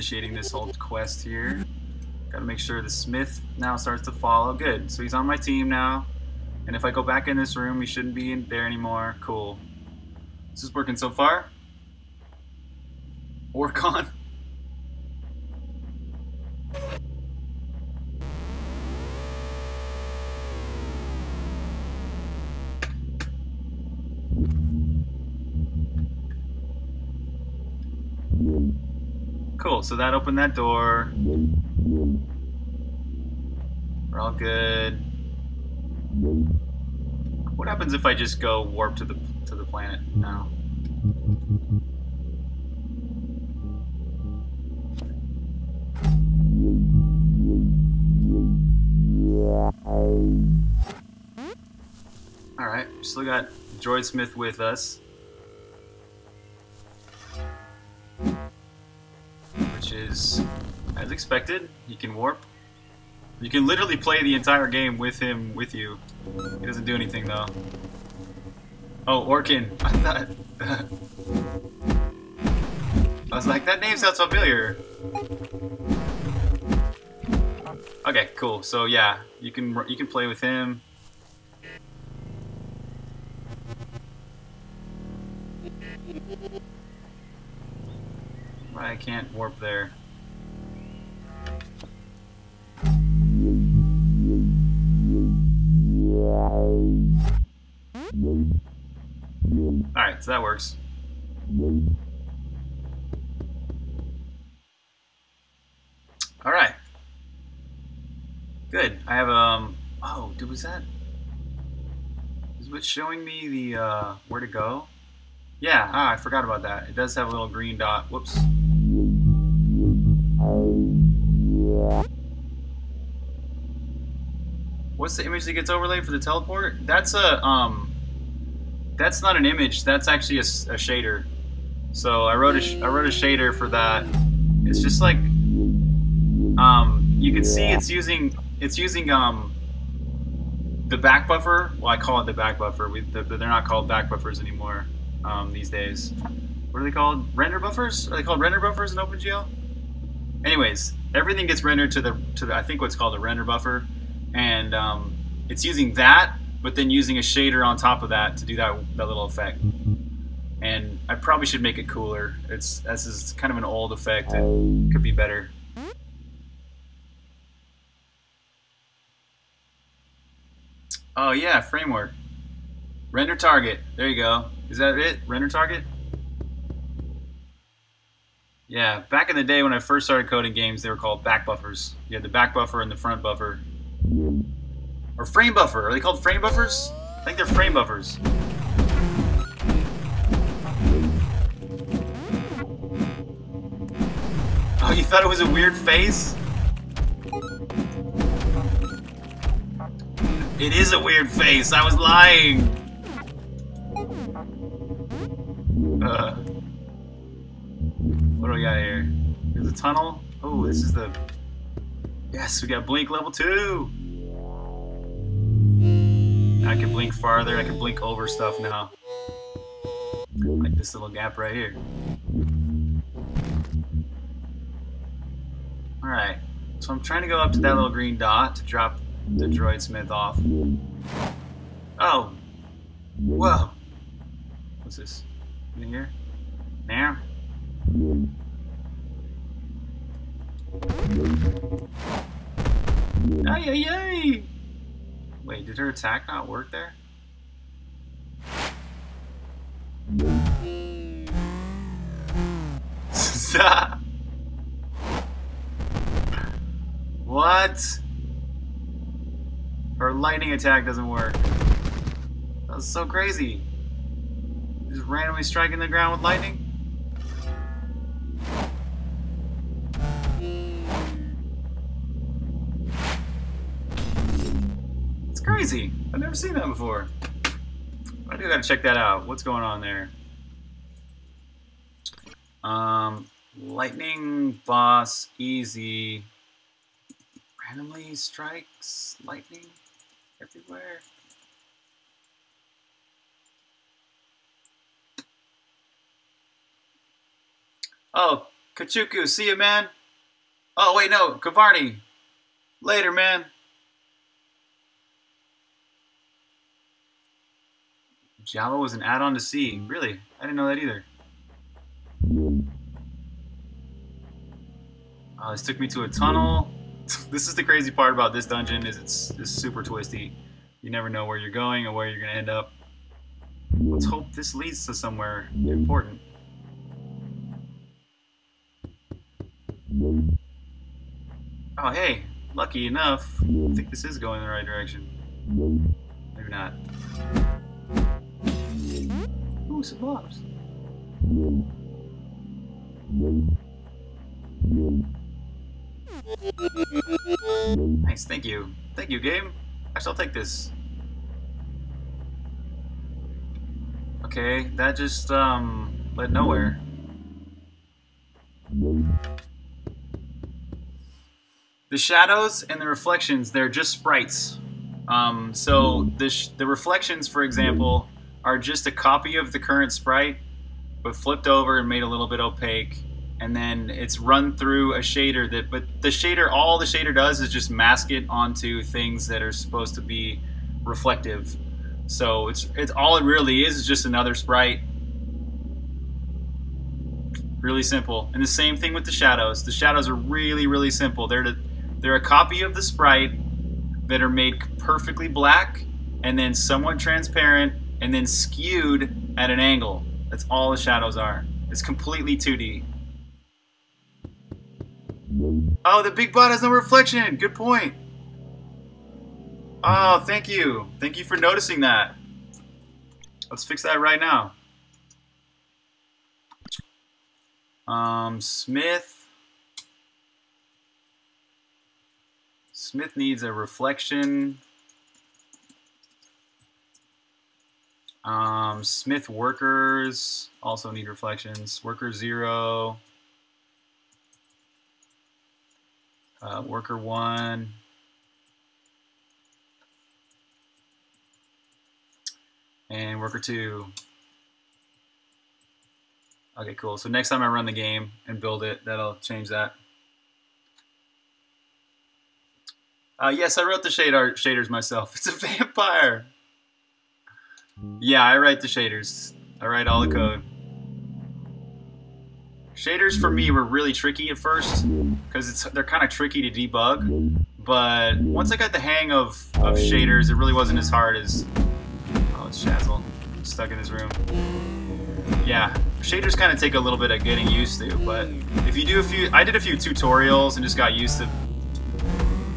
[SPEAKER 1] Initiating this whole quest here. Gotta make sure the smith now starts to follow. Good, so he's on my team now. And if I go back in this room, he shouldn't be in there anymore. Cool. This is working so far. Work Cool, so that opened that door. We're all good. What happens if I just go warp to the to the planet now? Alright, still got Droid Smith with us. Is, as expected, he can warp. You can literally play the entire game with him with you. He doesn't do anything though. Oh, Orkin. I thought. I was like, that name sounds familiar. Okay, cool. So yeah, you can you can play with him. I can't warp there. Alright, so that works. Alright. Good. I have, um... Oh, was that... Is it showing me the, uh, where to go? Yeah, ah, I forgot about that. It does have a little green dot. Whoops. What's the image that gets overlaid for the teleport? That's a, um... That's not an image. That's actually a, a shader. So I wrote a, I wrote a shader for that. It's just like... Um, you can see it's using... It's using, um... The back buffer. Well, I call it the back buffer. We, they're not called back buffers anymore um, these days. What are they called? Render buffers? Are they called render buffers in OpenGL? Anyways, everything gets rendered to the to the I think what's called a render buffer, and um, it's using that, but then using a shader on top of that to do that that little effect. And I probably should make it cooler. It's this is kind of an old effect. It could be better. Oh yeah, framework. Render target. There you go. Is that it? Render target? Yeah, back in the day when I first started coding games, they were called back buffers. You had the back buffer and the front buffer. Or frame buffer. Are they called frame buffers? I think they're frame buffers. Oh, you thought it was a weird face? It is a weird face. I was lying. Uh, what do we got here? There's a tunnel. Oh, this is the... Yes, we got blink level 2! I can blink farther, I can blink over stuff now. Like this little gap right here. Alright. So I'm trying to go up to that little green dot to drop the droid smith off. Oh. Whoa. What's this? In here? Now? Ay, ay, ay! Wait, did her attack not work there? What? Her lightning attack doesn't work. That's so crazy. Just randomly striking the ground with lightning? Crazy. I've never seen that before. I do gotta check that out. What's going on there? Um, lightning boss easy randomly strikes lightning everywhere. Oh, Kachuku, see you, man. Oh, wait, no, Kavarni. Later, man. Java was an add-on to C. Really? I didn't know that either. Oh, this took me to a tunnel. this is the crazy part about this dungeon is it's, it's super twisty. You never know where you're going or where you're going to end up. Let's hope this leads to somewhere important. Oh, hey, lucky enough. I think this is going in the right direction. Maybe not. Some blobs. Nice, thank you. Thank you, game. I shall take this. Okay, that just, um, led nowhere. The shadows and the reflections, they're just sprites. Um, so the, the reflections, for example, are just a copy of the current sprite, but flipped over and made a little bit opaque. And then it's run through a shader that but the shader all the shader does is just mask it onto things that are supposed to be reflective. So it's it's all it really is is just another sprite. Really simple. And the same thing with the shadows. The shadows are really really simple. They're the, they're a copy of the sprite that are made perfectly black and then somewhat transparent and then skewed at an angle that's all the shadows are it's completely 2D Oh, the big bot has no reflection. Good point. Oh, thank you. Thank you for noticing that. Let's fix that right now. Um, Smith. Smith needs a reflection. Um, Smith workers also need reflections. Worker zero. Uh, worker one. And worker two. Okay, cool. So next time I run the game and build it, that'll change that. Uh, yes, I wrote the shade art shaders myself. It's a vampire. Yeah, I write the shaders. I write all the code. Shaders for me were really tricky at first because it's they're kind of tricky to debug. But once I got the hang of, of shaders, it really wasn't as hard as... Oh, it's Shazzle. Stuck in this room. Yeah, shaders kind of take a little bit of getting used to, but if you do a few... I did a few tutorials and just got used to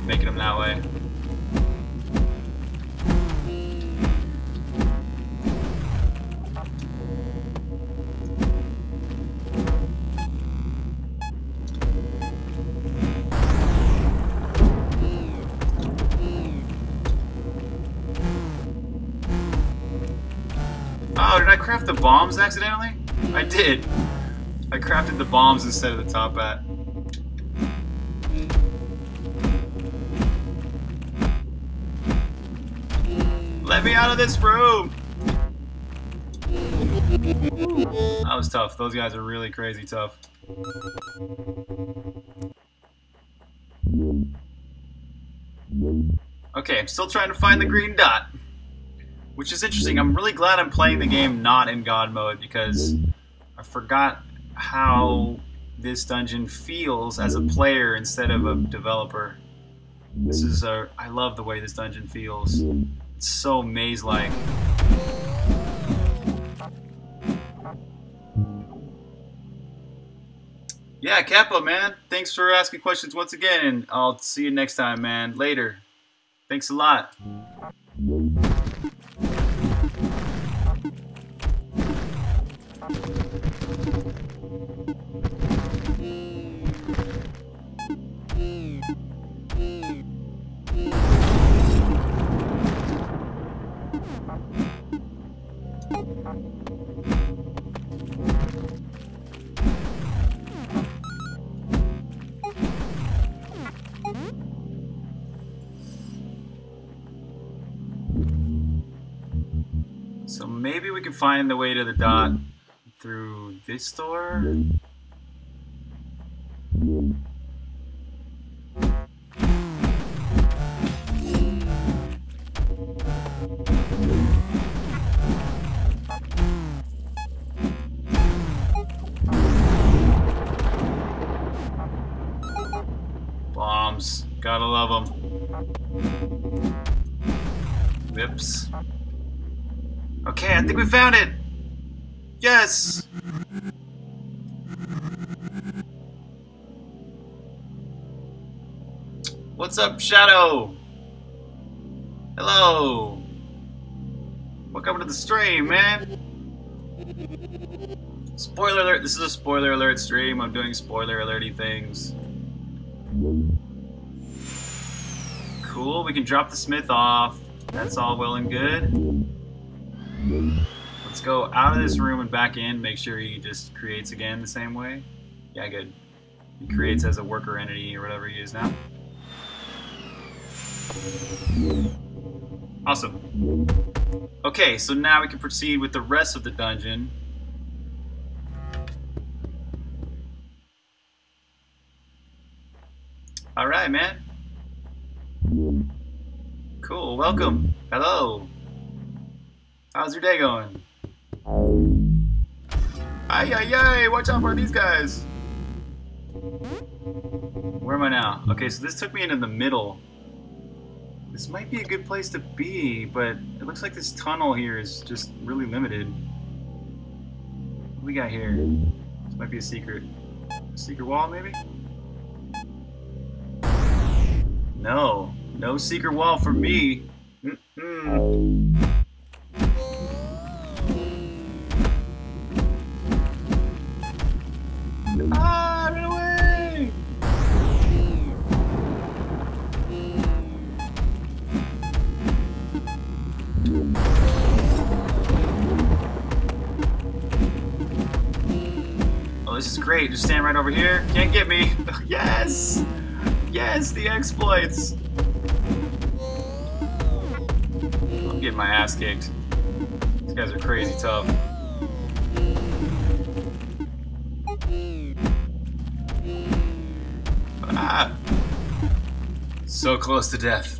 [SPEAKER 1] making them that way. Bombs accidentally? I did. I crafted the bombs instead of the top hat. Let me out of this room! That was tough. Those guys are really crazy tough. Okay, I'm still trying to find the green dot. Which is interesting. I'm really glad I'm playing the game not in God mode because I forgot how this dungeon feels as a player instead of a developer. This is a. I love the way this dungeon feels. It's so maze-like. Yeah, Kappa, man. Thanks for asking questions once again, and I'll see you next time, man. Later. Thanks a lot. So maybe we can find the way to the dot through this door? Gotta love them. Whips. Okay, I think we found it! Yes! What's up, Shadow? Hello! Welcome to the stream, man! Spoiler alert, this is a spoiler alert stream. I'm doing spoiler alerty things. Cool, we can drop the smith off. That's all well and good. Let's go out of this room and back in. Make sure he just creates again the same way. Yeah, good. He creates as a worker entity or whatever he is now. Awesome. Okay, so now we can proceed with the rest of the dungeon. Alright, man. Cool, welcome. Hello. How's your day going? Ay, ay, ay, watch out for these guys. Where am I now? Okay, so this took me into the middle. This might be a good place to be, but it looks like this tunnel here is just really limited. What we got here? This might be a secret. A secret wall, maybe? No. No secret wall for me. Mm -mm. Ah, away! Oh, this is great. Just stand right over here. Can't get me. yes! Yes, the exploits! Getting my ass kicked. These guys are crazy tough. Ah! So close to death.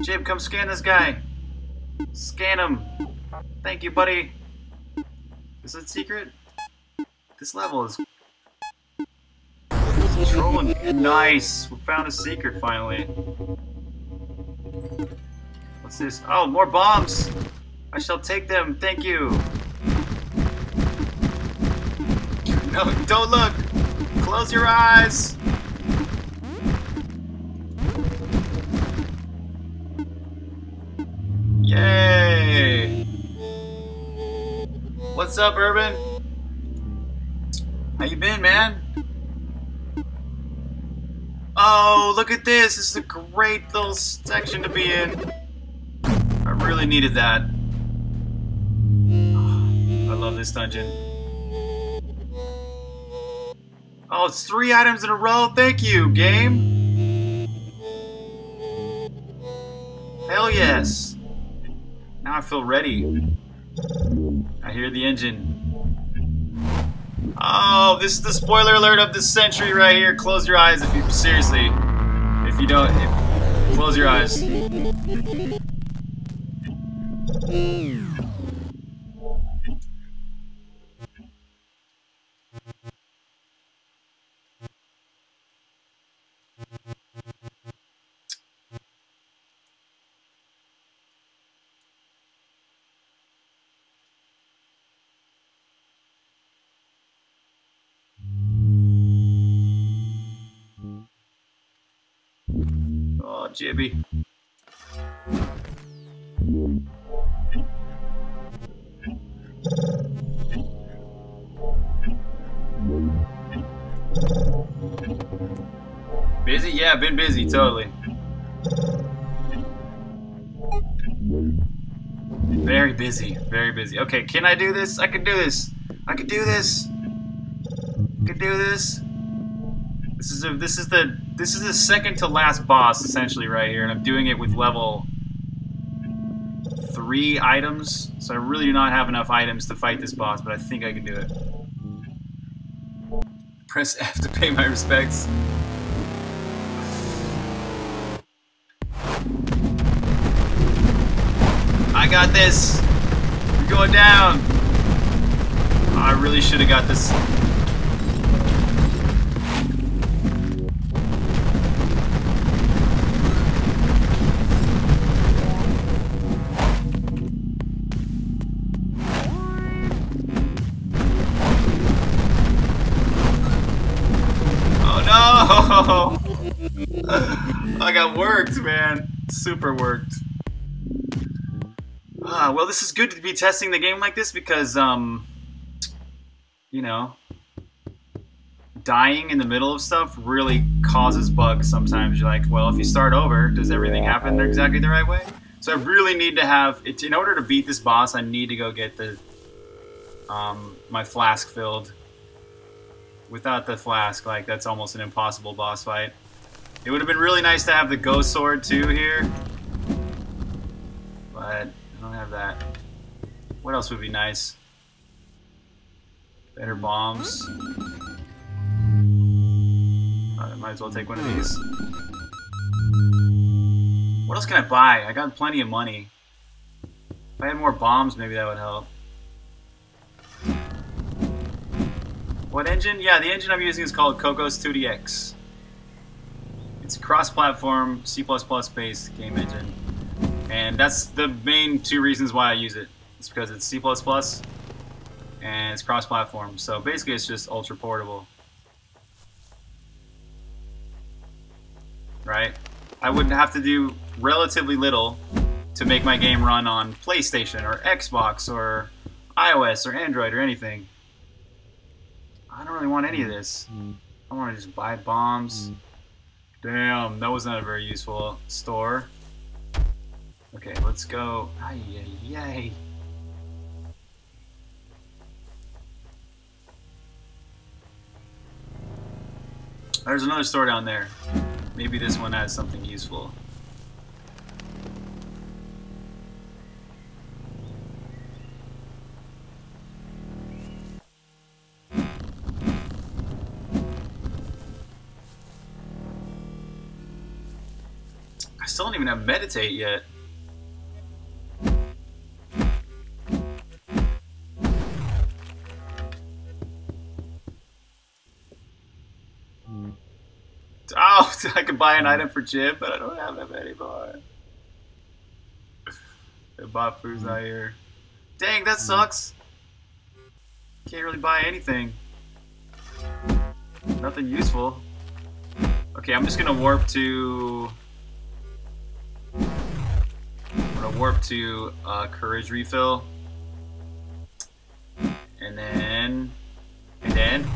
[SPEAKER 1] Jib, come scan this guy. Scan him. Thank you, buddy. Is it secret? This level is trolling. Nice. We found a secret finally. What's this? Oh, more bombs. I shall take them. Thank you. No, don't look. Close your eyes. Yay! What's up, Urban? How you been, man? Oh, look at this. This is a great little section to be in. I really needed that. I love this dungeon. Oh, it's three items in a row. Thank you, game. Hell yes. Now I feel ready. I hear the engine. Oh, this is the spoiler alert of the century right here. Close your eyes if you seriously. If you don't, if, close your eyes. Jibby. Busy? Yeah, been busy, totally. Very busy, very busy. Okay, can I do this? I can do this. I can do this. I can do this. This is a, this is the this is the second to last boss essentially right here, and I'm doing it with level three items. So I really do not have enough items to fight this boss, but I think I can do it. Press F to pay my respects. I got this. We're going down. I really should have got this got worked, man. Super worked. Ah, well, this is good to be testing the game like this because, um, you know, dying in the middle of stuff really causes bugs sometimes. You're like, well, if you start over, does everything happen exactly the right way? So I really need to have, it, in order to beat this boss, I need to go get the, um, my flask filled without the flask, like, that's almost an impossible boss fight. It would have been really nice to have the ghost sword, too, here. But, I don't have that. What else would be nice? Better bombs. Uh, I might as well take one of these. What else can I buy? I got plenty of money. If I had more bombs, maybe that would help. What engine? Yeah, the engine I'm using is called Cocos2d-x. It's a cross-platform C++-based game engine. And that's the main two reasons why I use it. It's because it's C++ and it's cross-platform. So basically it's just ultra portable. Right? I wouldn't have to do relatively little to make my game run on PlayStation or Xbox or iOS or Android or anything. I don't really want any of this. Mm-hmm. I want to just buy bombs. Mm-hmm. Damn, that was not a very useful store. Okay, let's go. Ay, ay, ay. There's another store down there. Maybe this one has something useful. Still don't even have meditate yet. Oh, I could buy an item for Jib, but I don't have them anymore. The Bafu's not here. Dang, that sucks. Can't really buy anything. Nothing useful. Okay, I'm just gonna warp to... I'm gonna warp to uh, Courage Refill. And then... And then...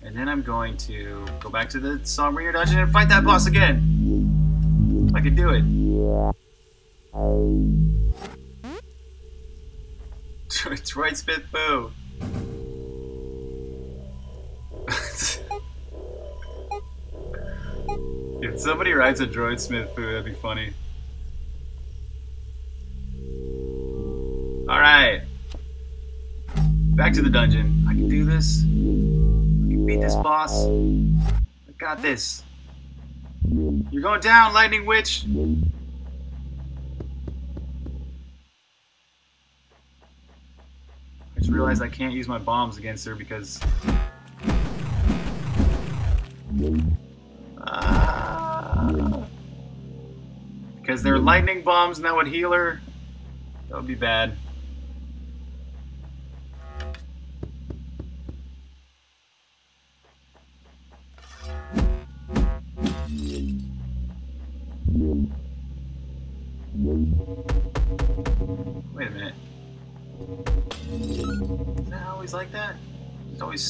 [SPEAKER 1] And then I'm going to go back to the Sombrier dungeon and fight that boss again. I can do it. Troy Smith Boo. if somebody rides a Droid Smith Boo, that'd be funny. Back to the dungeon. I can do this. I can beat this boss. I got this. You're going down, Lightning Witch! I just realized I can't use my bombs against her because... Ah. because they're lightning bombs and that would heal her. That would be bad.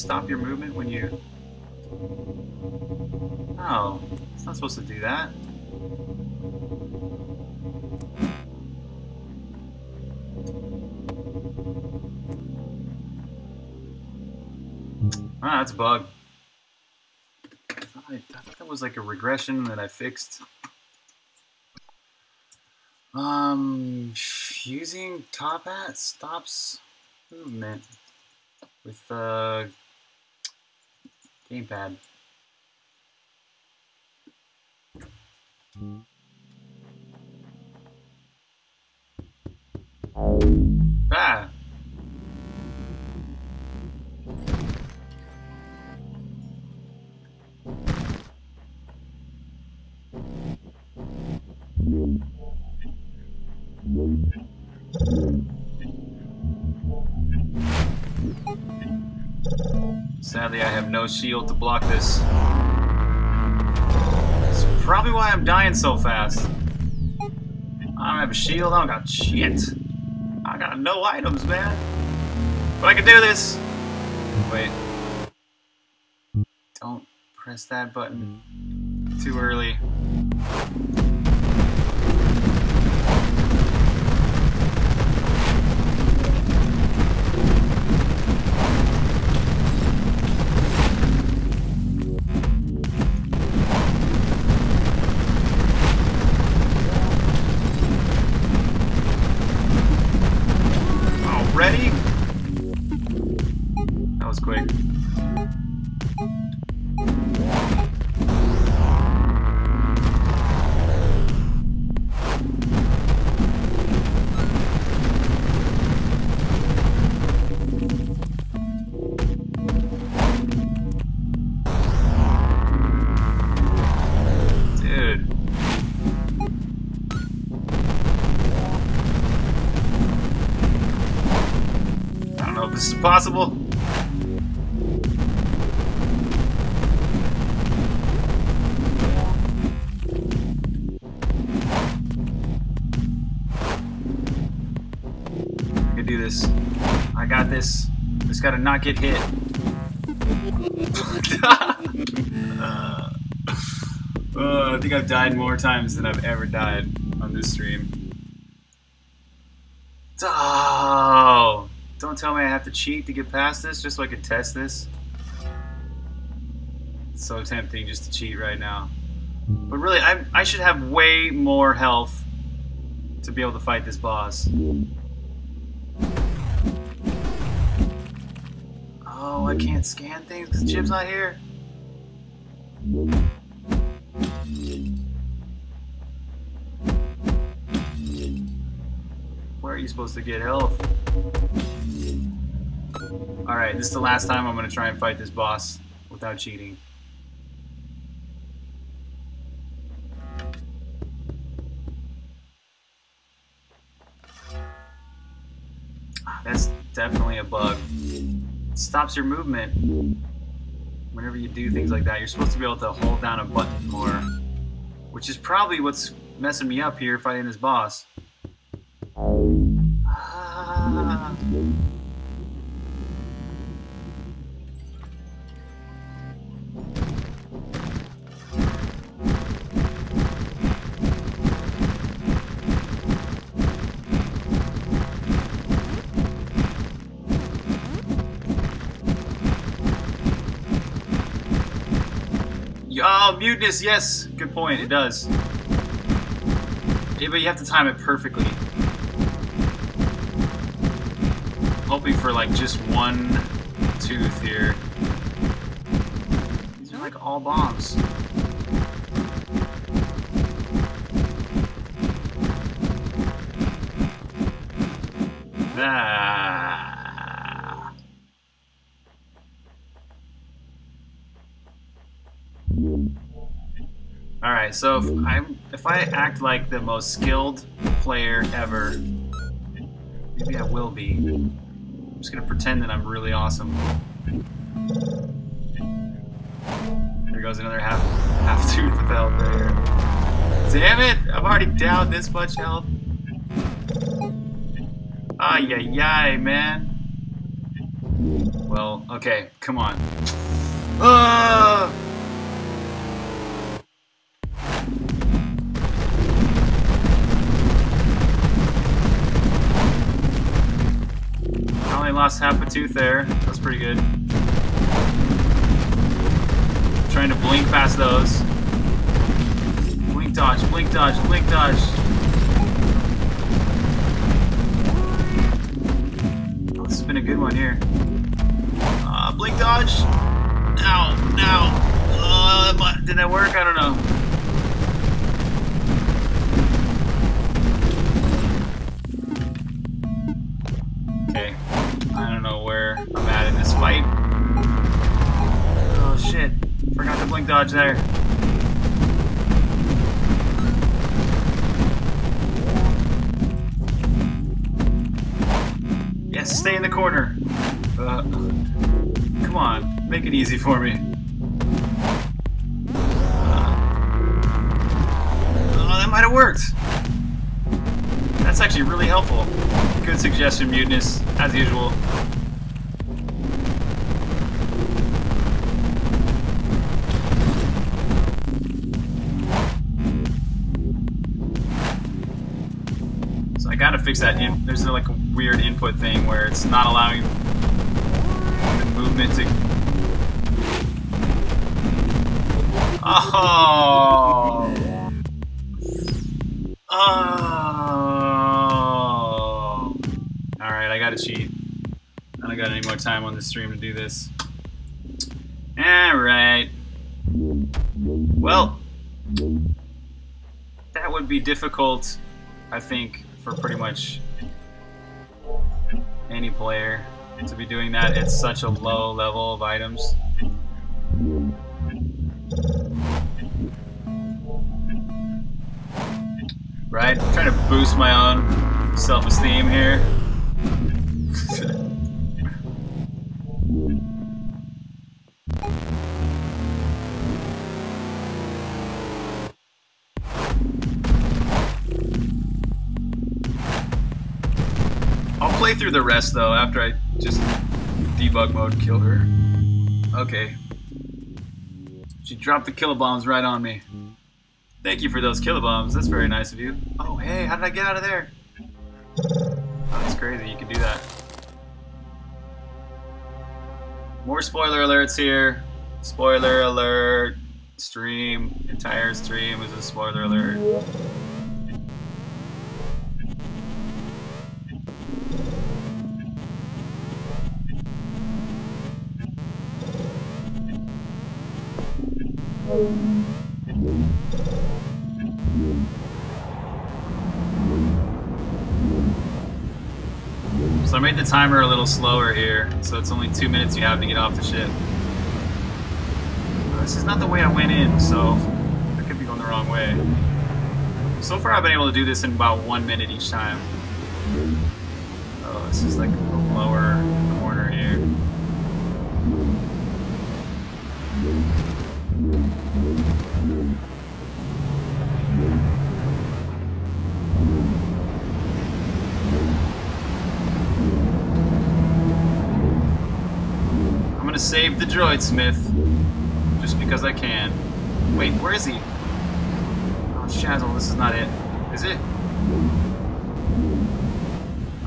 [SPEAKER 1] Stop your movement when you... Oh, it's not supposed to do that. Ah, that's a bug. I thought that was like a regression that I fixed. Um, using top hat stops movement with the uh, gamepad. Ah. Sadly, I have no shield to block this. That's probably why I'm dying so fast. I don't have a shield, I don't got shit. I got no items, man. But I can do this! Wait. Don't press that button too early. Possible. I can do this. I got this. Just gotta not get hit. Uh, I think I've died more times than I've ever died on this stream. Oh! Don't tell me I have to cheat to get past this just so I can test this. It's so tempting just to cheat right now. But really, I, I should have way more health to be able to fight this boss. Oh, I can't scan things because Jib's not here. Where are you supposed to get health? Alright, this is the last time I'm going to try and fight this boss without cheating. Ah, That's definitely a bug. It stops your movement whenever you do things like that. You're supposed to be able to hold down a button more, which is probably what's messing me up here fighting this boss. Ah. Oh, muteness, yes. Good point, it does. Yeah, but you have to time it perfectly. hoping for like just one tooth here. These are like all bombs. Ah. Alright, so if I'm if I act like the most skilled player ever, maybe I will be. I'm just gonna pretend that I'm really awesome. There goes another half half tooth of health there. Damn it! I'm already down this much health. Ay ay ay, man. Well, okay, come on. Ah! Lost half a tooth there. That's pretty good. Trying to blink past those. Blink dodge, blink dodge, blink dodge. Oh, this has been a good one here. Uh, blink dodge. Ow, ow. Uh, did that work? I don't know. Okay. Forgot the blink dodge there. Yes, stay in the corner. Uh, come on, make it easy for me. Uh, oh, that might have worked. That's actually really helpful. Good suggestion, Mutinous, as usual. Fix that. In there's like a weird input thing where it's not allowing the movement to. Oh. Oh. Alright, I gotta cheat. I don't got any more time on the stream to do this. Alright. Well, that would be difficult, I think, for pretty much any player to be doing that at such a low level of items. Right? I'm trying to boost my own self-esteem here. The rest though after I just debug mode killed her. Okay. She dropped the kilobombs right on me. Thank you for those kilobombs. That's very nice of you. Oh, hey, how did I get out of there? Oh, that's crazy. You can do that. More spoiler alerts here. Spoiler alert. Stream. Entire stream is a spoiler alert. Made the timer a little slower here, so it's only two minutes you have to get off the ship. Uh, this is not the way I went in, so I could be going the wrong way. So far I've been able to do this in about one minute each time. Oh, this is like the lower save the droid smith just because I can. Wait, where is he? Oh, Shazzle, this is not it. Is it?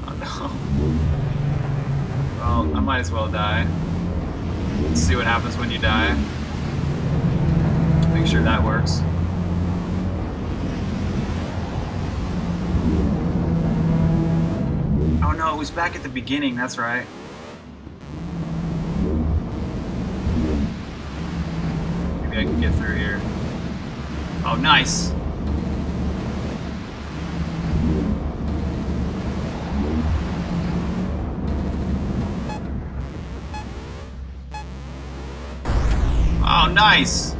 [SPEAKER 1] Oh no. Well, I might as well die. Let's see what happens when you die. Make sure that works. Oh no, no, it was back at the beginning, that's right. Get through here. Oh, nice. Oh, nice!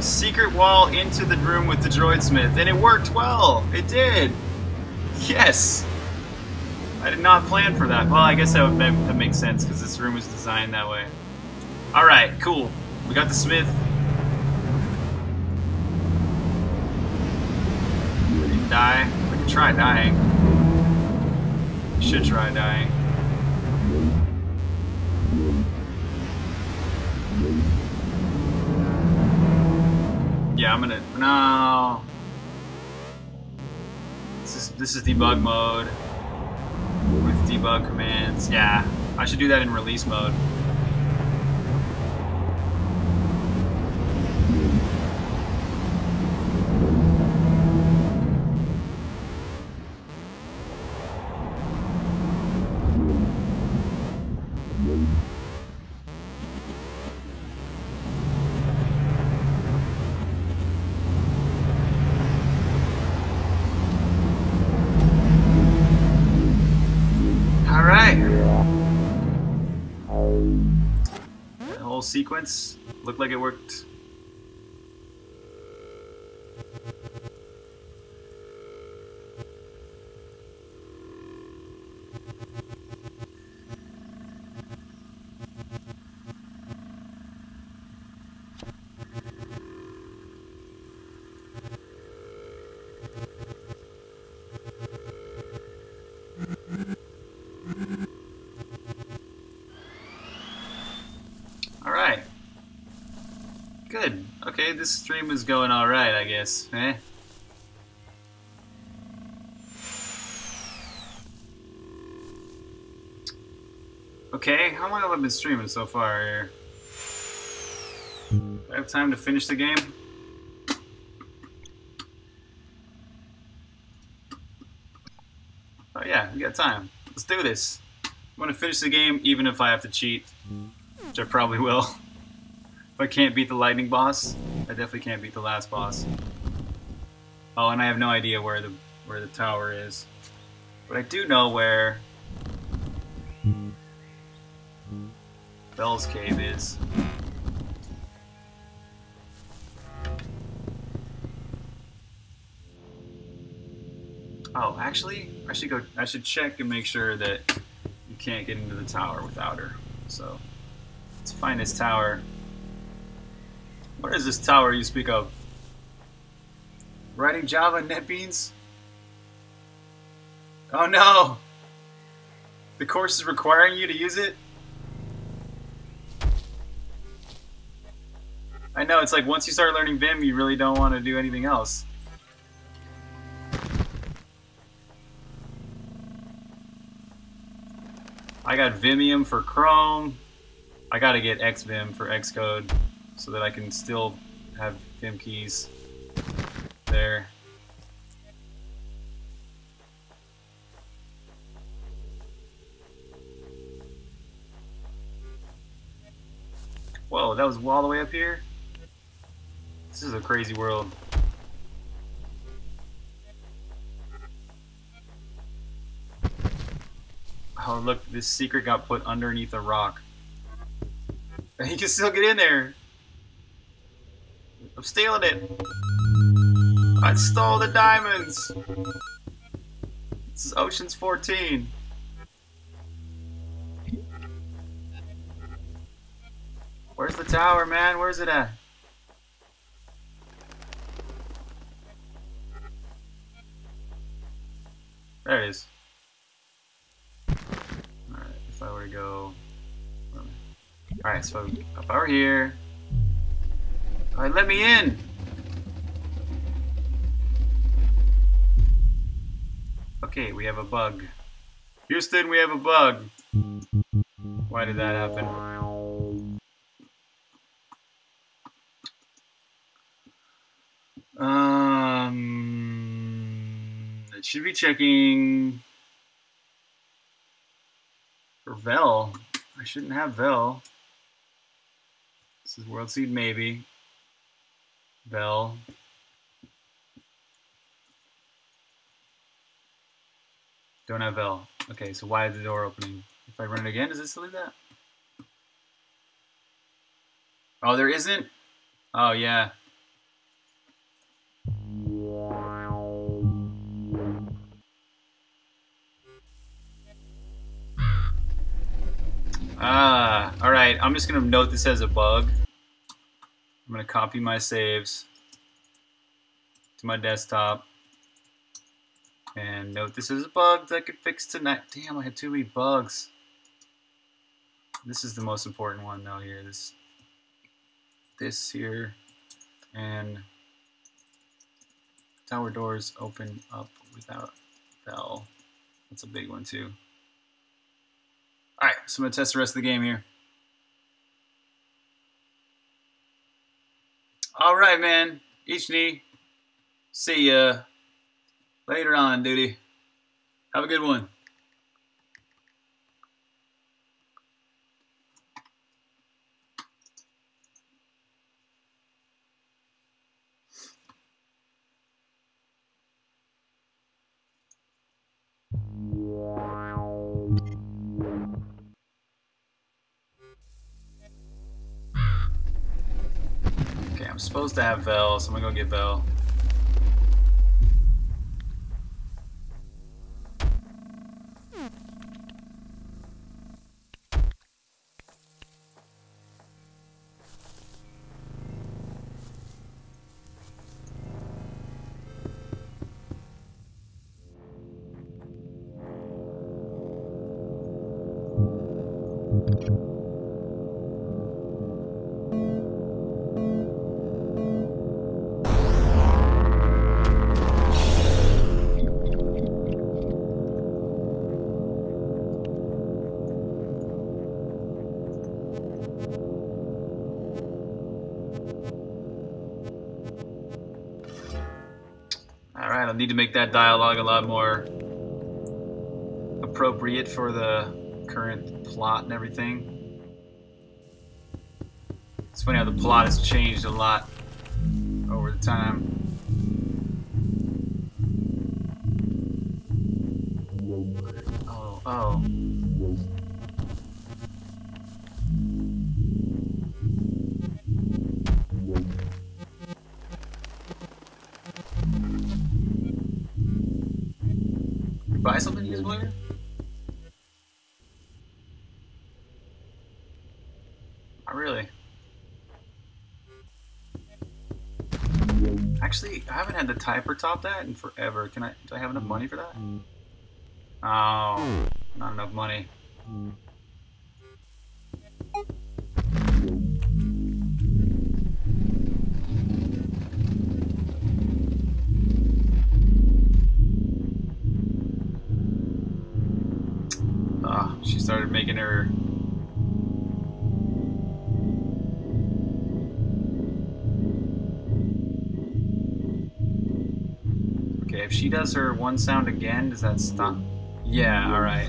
[SPEAKER 1] Secret wall into the room with the droid smith, and it worked well! It did! Yes! I did not plan for that. Well, I guess that, would, that makes sense, because this room was designed that way. Alright, cool. We got the smith. Didn't die. We can try dying. Should try dying. Yeah, I'm gonna no. This is this is debug mode with debug commands. Yeah, I should do that in release mode. Sequence. Looked like it worked. This stream is going alright, I guess. Eh? Okay, how long have I been streaming so far here? Do I have time to finish the game? Oh yeah, we got time. Let's do this. I'm gonna finish the game even if I have to cheat, which I probably will. If I can't beat the lightning boss, I definitely can't beat the last boss. Oh, and I have no idea where the where the tower is. But I do know where Vel's Cave is. Oh, actually, I should go. I should check and make sure that you can't get into the tower without her. So, let's find this tower. Where is this tower you speak of? Writing Java NetBeans? Oh no! The course is requiring you to use it? I know, it's like once you start learning Vim, you really don't want to do anything else. I got Vimium for Chrome. I gotta get Xvim for Xcode so that I can still have Vim keys there. Whoa, that was all the way up here? This is a crazy world. Oh look, this secret got put underneath a rock. You can still get in there. I'm stealing it. I stole the diamonds. This is Ocean's 14. Where's the tower, man? Where's it at? There it is. Alright, if I were to go... Um, alright, so I were here... Alright, let me in! Okay, we have a bug. Houston, we have a bug. Why did that happen? Um, it should be checking for Vel. I shouldn't have Vel. This is World Seed maybe. Vel. Don't have Vel. Okay, so why is the door opening? If I run it again, does it still do that? Oh, there isn't? Oh, yeah. Ah, alright. I'm just going to note this as a bug. I'm going to copy my saves to my desktop. And note this is a bug that I could fix tonight. Damn, I had too many bugs. This is the most important one though here. This this here and tower doors open up without Vel. That's a big one too. Alright, so I'm gonna test the rest of the game here. Alright man, each knee. See ya later on, duty. Have a good one. Supposed to have Vel, so I'm gonna go get Vel. Make that dialogue a lot more appropriate for the current plot and everything. It's funny how the plot has changed a lot over the time. Had the typer top that in forever. Can I? Do I have enough mm. money for that? Mm. Oh, not enough money. Does her one sound again, does that stop? Yeah, alright.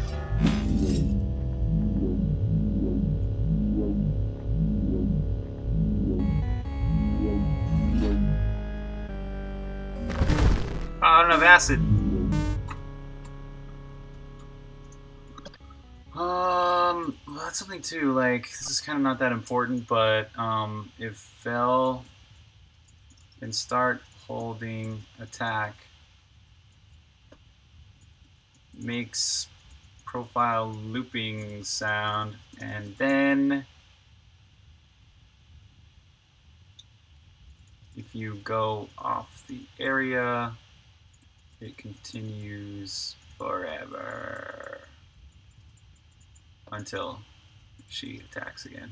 [SPEAKER 1] Oh, I don't have acid. Um, well, that's something too. Like, this is kind of not that important, but um, if Vel can start holding attack, makes profile looping sound, and then if you go off the area, it continues forever until she attacks again.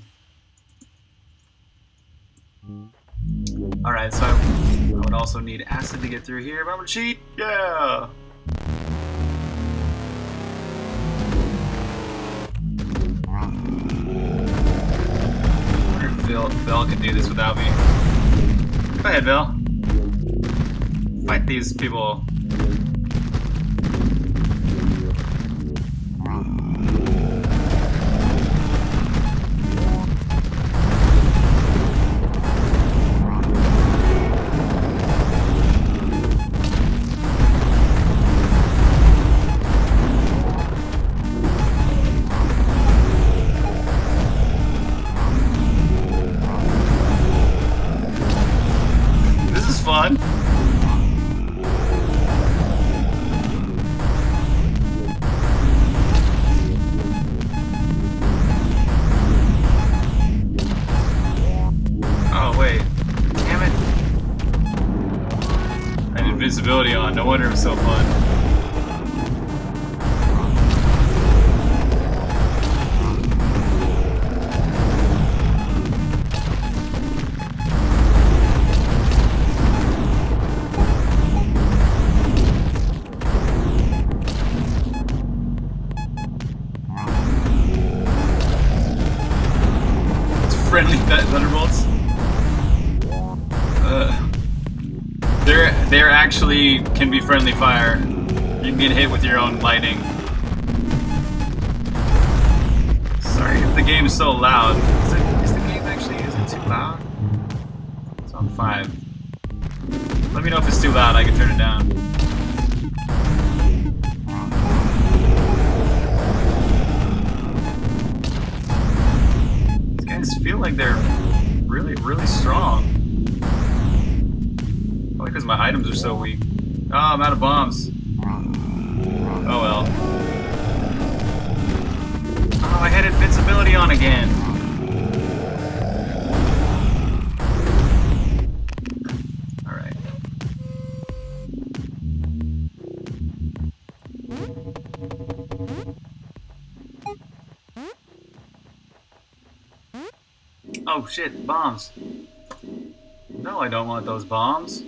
[SPEAKER 1] Alright, so I, I would also need acid to get through here, but I'm gonna cheat! Yeah! Vel, Vel can do this without me. Go ahead, Bill. Fight these people. Friendly fire. You can get hit with your own lightning. Sorry if the game is so loud. Is, it, is the game actually is it too loud? It's on five. Let me know if it's too loud. I can shit, bombs. No, I don't want those bombs.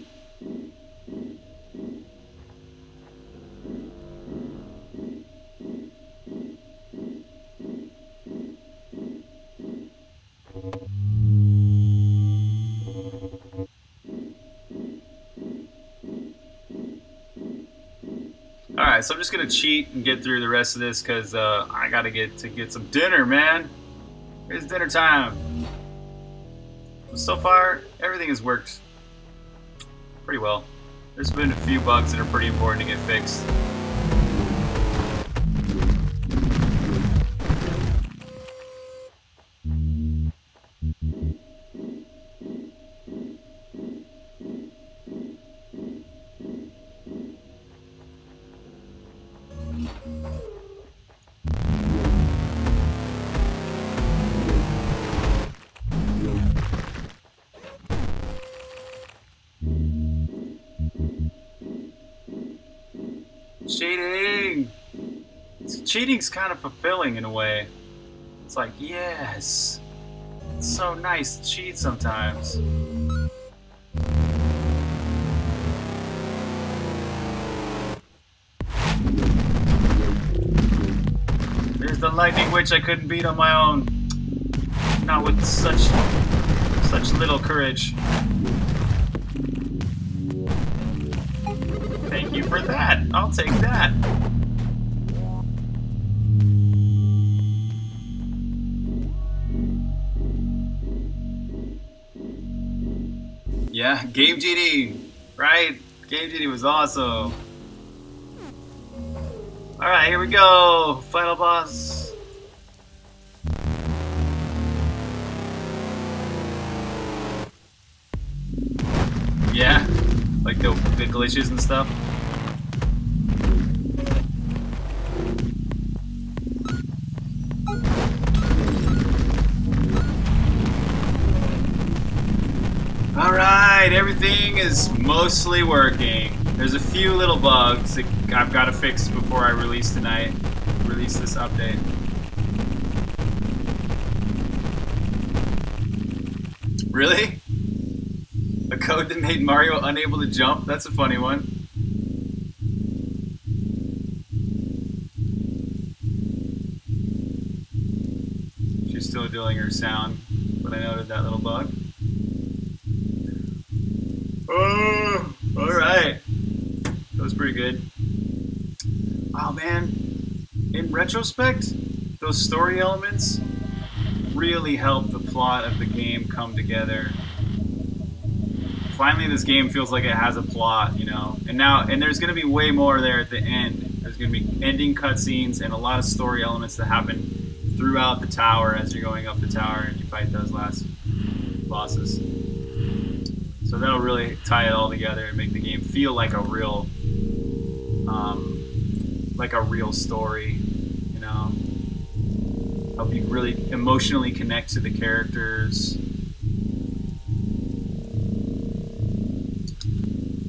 [SPEAKER 1] Alright, so I'm just gonna cheat and get through the rest of this because uh, I gotta get to get some dinner, man. It's dinner time so far, everything has worked pretty well. There's been a few bugs that are pretty important to get fixed. Cheating's kind of fulfilling in a way. It's like, yes! It's so nice to cheat sometimes. There's the lightning witch I couldn't beat on my own. Not with such such little courage. Thank you for that. I'll take that. Game GD, right? Game GD was awesome. Alright, here we go. Final boss. Yeah, like the, the glitches and stuff. Is mostly working. There's a few little bugs that I've got to fix before I release tonight. Release this update. Really? A code that made Mario unable to jump? That's a funny one. She's still doing her sound, but I noted that little bug. Retrospect, those story elements really help the plot of the game come together. Finally, this game feels like it has a plot, you know. And now, and there's going to be way more there at the end. There's going to be ending cutscenes and a lot of story elements that happen throughout the tower as you're going up the tower and you fight those last bosses. So that'll really tie it all together and make the game feel like a real, um, like a real story. Really emotionally connect to the characters.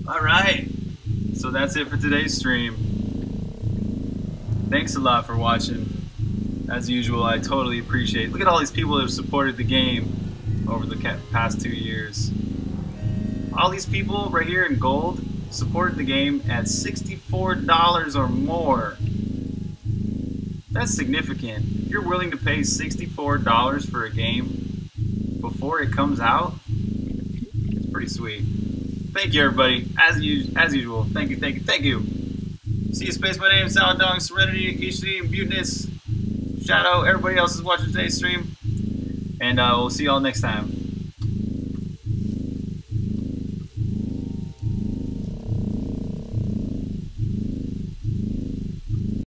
[SPEAKER 1] All right, So that's it for today's stream. Thanks a lot for watching. As usual, I totally appreciate. Look at all these people that have supported the game over the past two years. All these people right here in gold supported the game at $64 or more. That's significant. You're willing to pay $64 for a game before it comes out? It's pretty sweet. Thank you, everybody. As, as usual, thank you, thank you, thank you. See you, Space. My name is Salad Dong, Serenity, HD, Mutinous, Shadow, everybody else is watching today's stream. And uh, we'll see y'all next time.